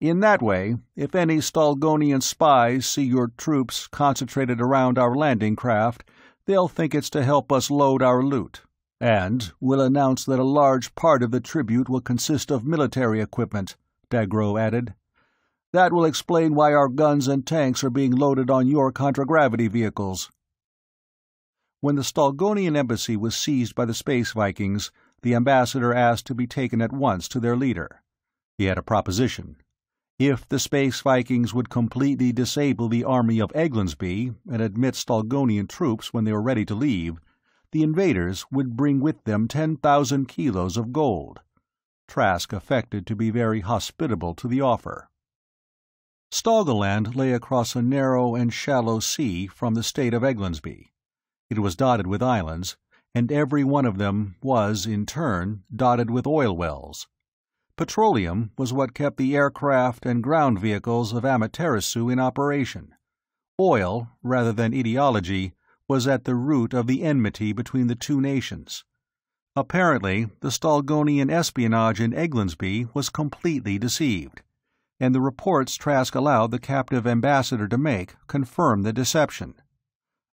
[SPEAKER 1] In that way, if any Stalgonian spies see your troops concentrated around our landing craft, they'll think it's to help us load our loot, and will announce that a large part of the tribute will consist of military equipment, Dagro added. That will explain why our guns and tanks are being loaded on your contragravity vehicles. When the Stalgonian embassy was seized by the Space Vikings, the ambassador asked to be taken at once to their leader. He had a proposition. If the Space Vikings would completely disable the army of Eglindsby and admit Stalgonian troops when they were ready to leave, the invaders would bring with them 10,000 kilos of gold. Trask affected to be very hospitable to the offer. Stalgaland lay across a narrow and shallow sea from the state of Eglindsby. It was dotted with islands, and every one of them was, in turn, dotted with oil wells. Petroleum was what kept the aircraft and ground vehicles of Amaterasu in operation. Oil, rather than ideology, was at the root of the enmity between the two nations. Apparently, the Stalgonian espionage in Eglindsby was completely deceived, and the reports Trask allowed the captive ambassador to make confirmed the deception.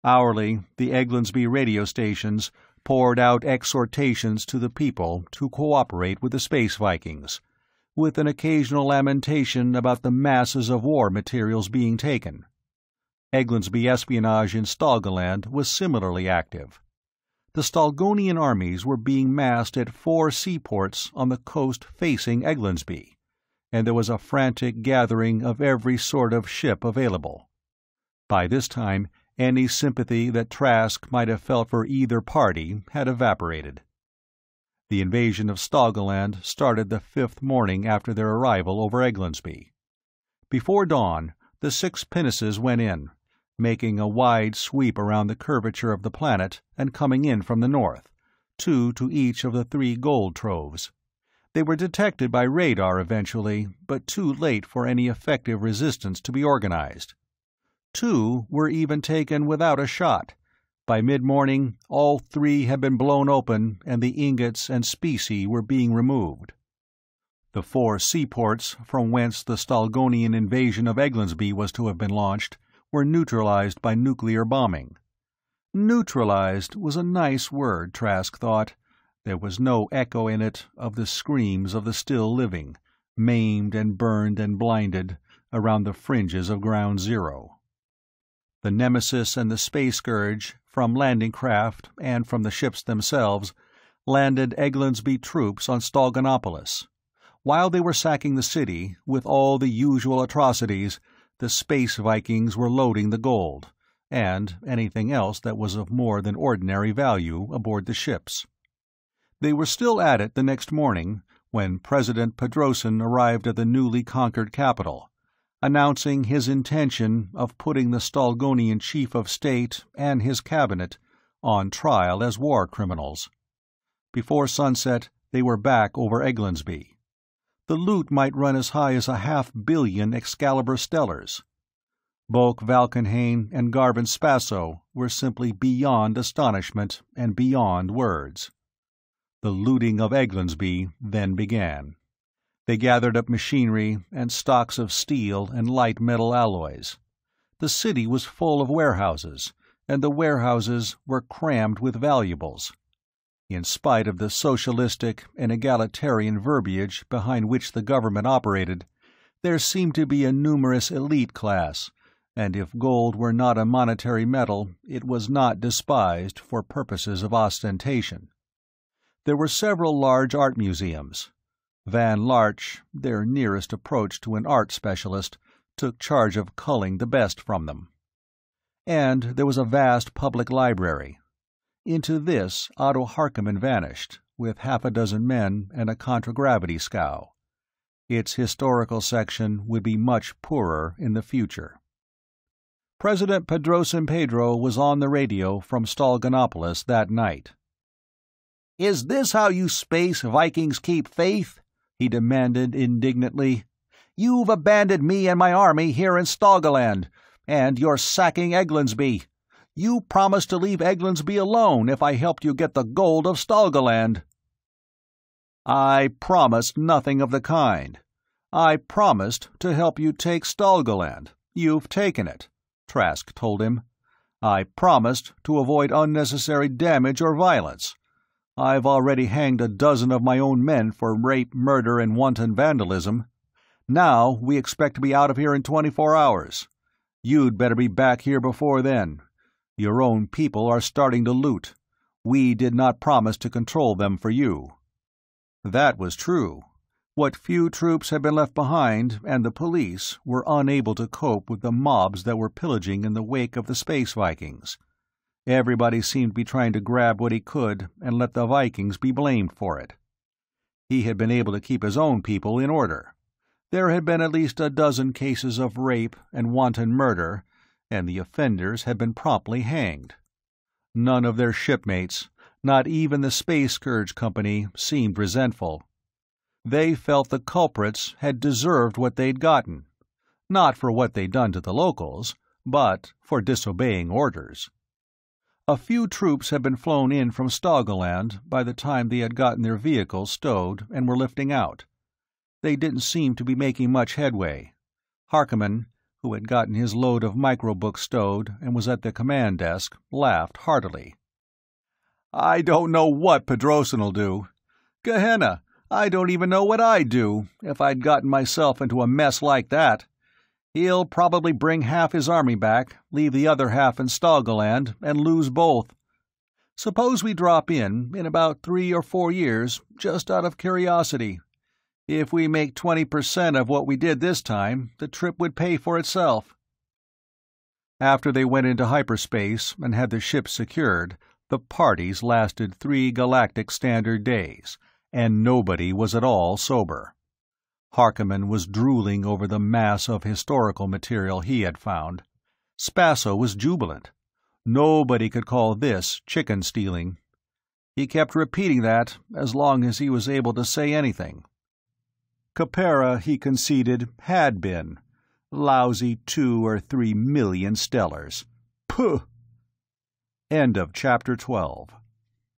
[SPEAKER 1] Hourly, the Eglindsby radio stations poured out exhortations to the people to cooperate with the Space Vikings, with an occasional lamentation about the masses of war materials being taken. Eglindsby espionage in Stalgoland was similarly active. The Stalgonian armies were being massed at four seaports on the coast facing Eglindsby, and there was a frantic gathering of every sort of ship available. By this time, any sympathy that Trask might have felt for either party had evaporated. The invasion of Stalgoland started the fifth morning after their arrival over Eglindsby. Before dawn, the six pinnaces went in, making a wide sweep around the curvature of the planet and coming in from the north, two to each of the three gold troves. They were detected by radar eventually, but too late for any effective resistance to be organized. Two were even taken without a shot. By mid-morning, all three had been blown open and the ingots and specie were being removed. The four seaports from whence the Stalgonian invasion of Eglindsby was to have been launched were neutralized by nuclear bombing. Neutralized was a nice word, Trask thought. There was no echo in it of the screams of the still living, maimed and burned and blinded, around the fringes of Ground Zero. The Nemesis and the Space Scourge, from landing craft and from the ships themselves, landed Eglindsby troops on Stalgonopolis. While they were sacking the city, with all the usual atrocities, the Space Vikings were loading the gold, and anything else that was of more than ordinary value aboard the ships. They were still at it the next morning when President Pedrosin arrived at the newly conquered capital, announcing his intention of putting the Stalgonian chief of state and his cabinet on trial as war criminals. Before sunset, they were back over Eglindsby. The loot might run as high as a half billion Excalibur stellars. Boake Valkanhayn and Garvan Spasso were simply beyond astonishment and beyond words. The looting of Eglindsby then began. They gathered up machinery and stocks of steel and light metal alloys. The city was full of warehouses, and the warehouses were crammed with valuables. In spite of the socialistic and egalitarian verbiage behind which the government operated, there seemed to be a numerous elite class, and if gold were not a monetary metal, it was not despised for purposes of ostentation. There were several large art museums, Vann Larch, their nearest approach to an art specialist, took charge of culling the best from them. And there was a vast public library. Into this Otto Harkaman vanished, with half a dozen men and a contragravity scow. Its historical section would be much poorer in the future. President Pedrosin Pedro was on the radio from Stalgonopolis that night.
[SPEAKER 4] Is this how you space Vikings keep faith? he demanded indignantly. You've abandoned me and my army here in Stalgoland, and you're sacking Eglindsby. You promised to leave Eglindsby alone if I helped you get the gold of Stalgoland.
[SPEAKER 1] I promised nothing of the kind. I promised to help you take Stalgoland. You've taken it, Trask told him. I promised to avoid unnecessary damage or violence. I've already hanged a dozen of my own men for rape, murder, and wanton vandalism. Now we expect to be out of here in 24 hours. You'd better be back here before then. Your own people are starting to loot. We did not promise to control them for you. That was true. What few troops had been left behind, and the police, were unable to cope with the mobs that were pillaging in the wake of the Space Vikings. Everybody seemed to be trying to grab what he could and let the Vikings be blamed for it. He had been able to keep his own people in order. There had been at least a dozen cases of rape and wanton murder, and the offenders had been promptly hanged. None of their shipmates, Not even the Space Scourge Company seemed resentful. They felt the culprits had deserved what they'd gotten. Not for what they'd done to the locals, but for disobeying orders. A few troops had been flown in from Stalgoland by the time they had gotten their vehicles stowed and were lifting out. They didn't seem to be making much headway. Harkaman, who had gotten his load of microbooks stowed and was at the command desk, laughed heartily.
[SPEAKER 3] I don't know what Pedrosin'll do. Gehenna, I don't even know what I'd do if I'd gotten myself into a mess like that. He'll probably bring half his army back, leave the other half in Stalgoland, and lose both. Suppose we drop in in about three or four years, just out of curiosity. If we make 20% of what we did this time, the trip would pay for itself.
[SPEAKER 1] After they went into hyperspace and had the ship secured, the parties lasted three galactic standard days, and nobody was at all sober. Harkaman was drooling over the mass of historical material he had found. Spasso was jubilant. Nobody could call this chicken stealing. He kept repeating that as long as he was able to say anything. Capera, he conceded, had been. Lousy two or three million stellars. Pooh! End of chapter 12.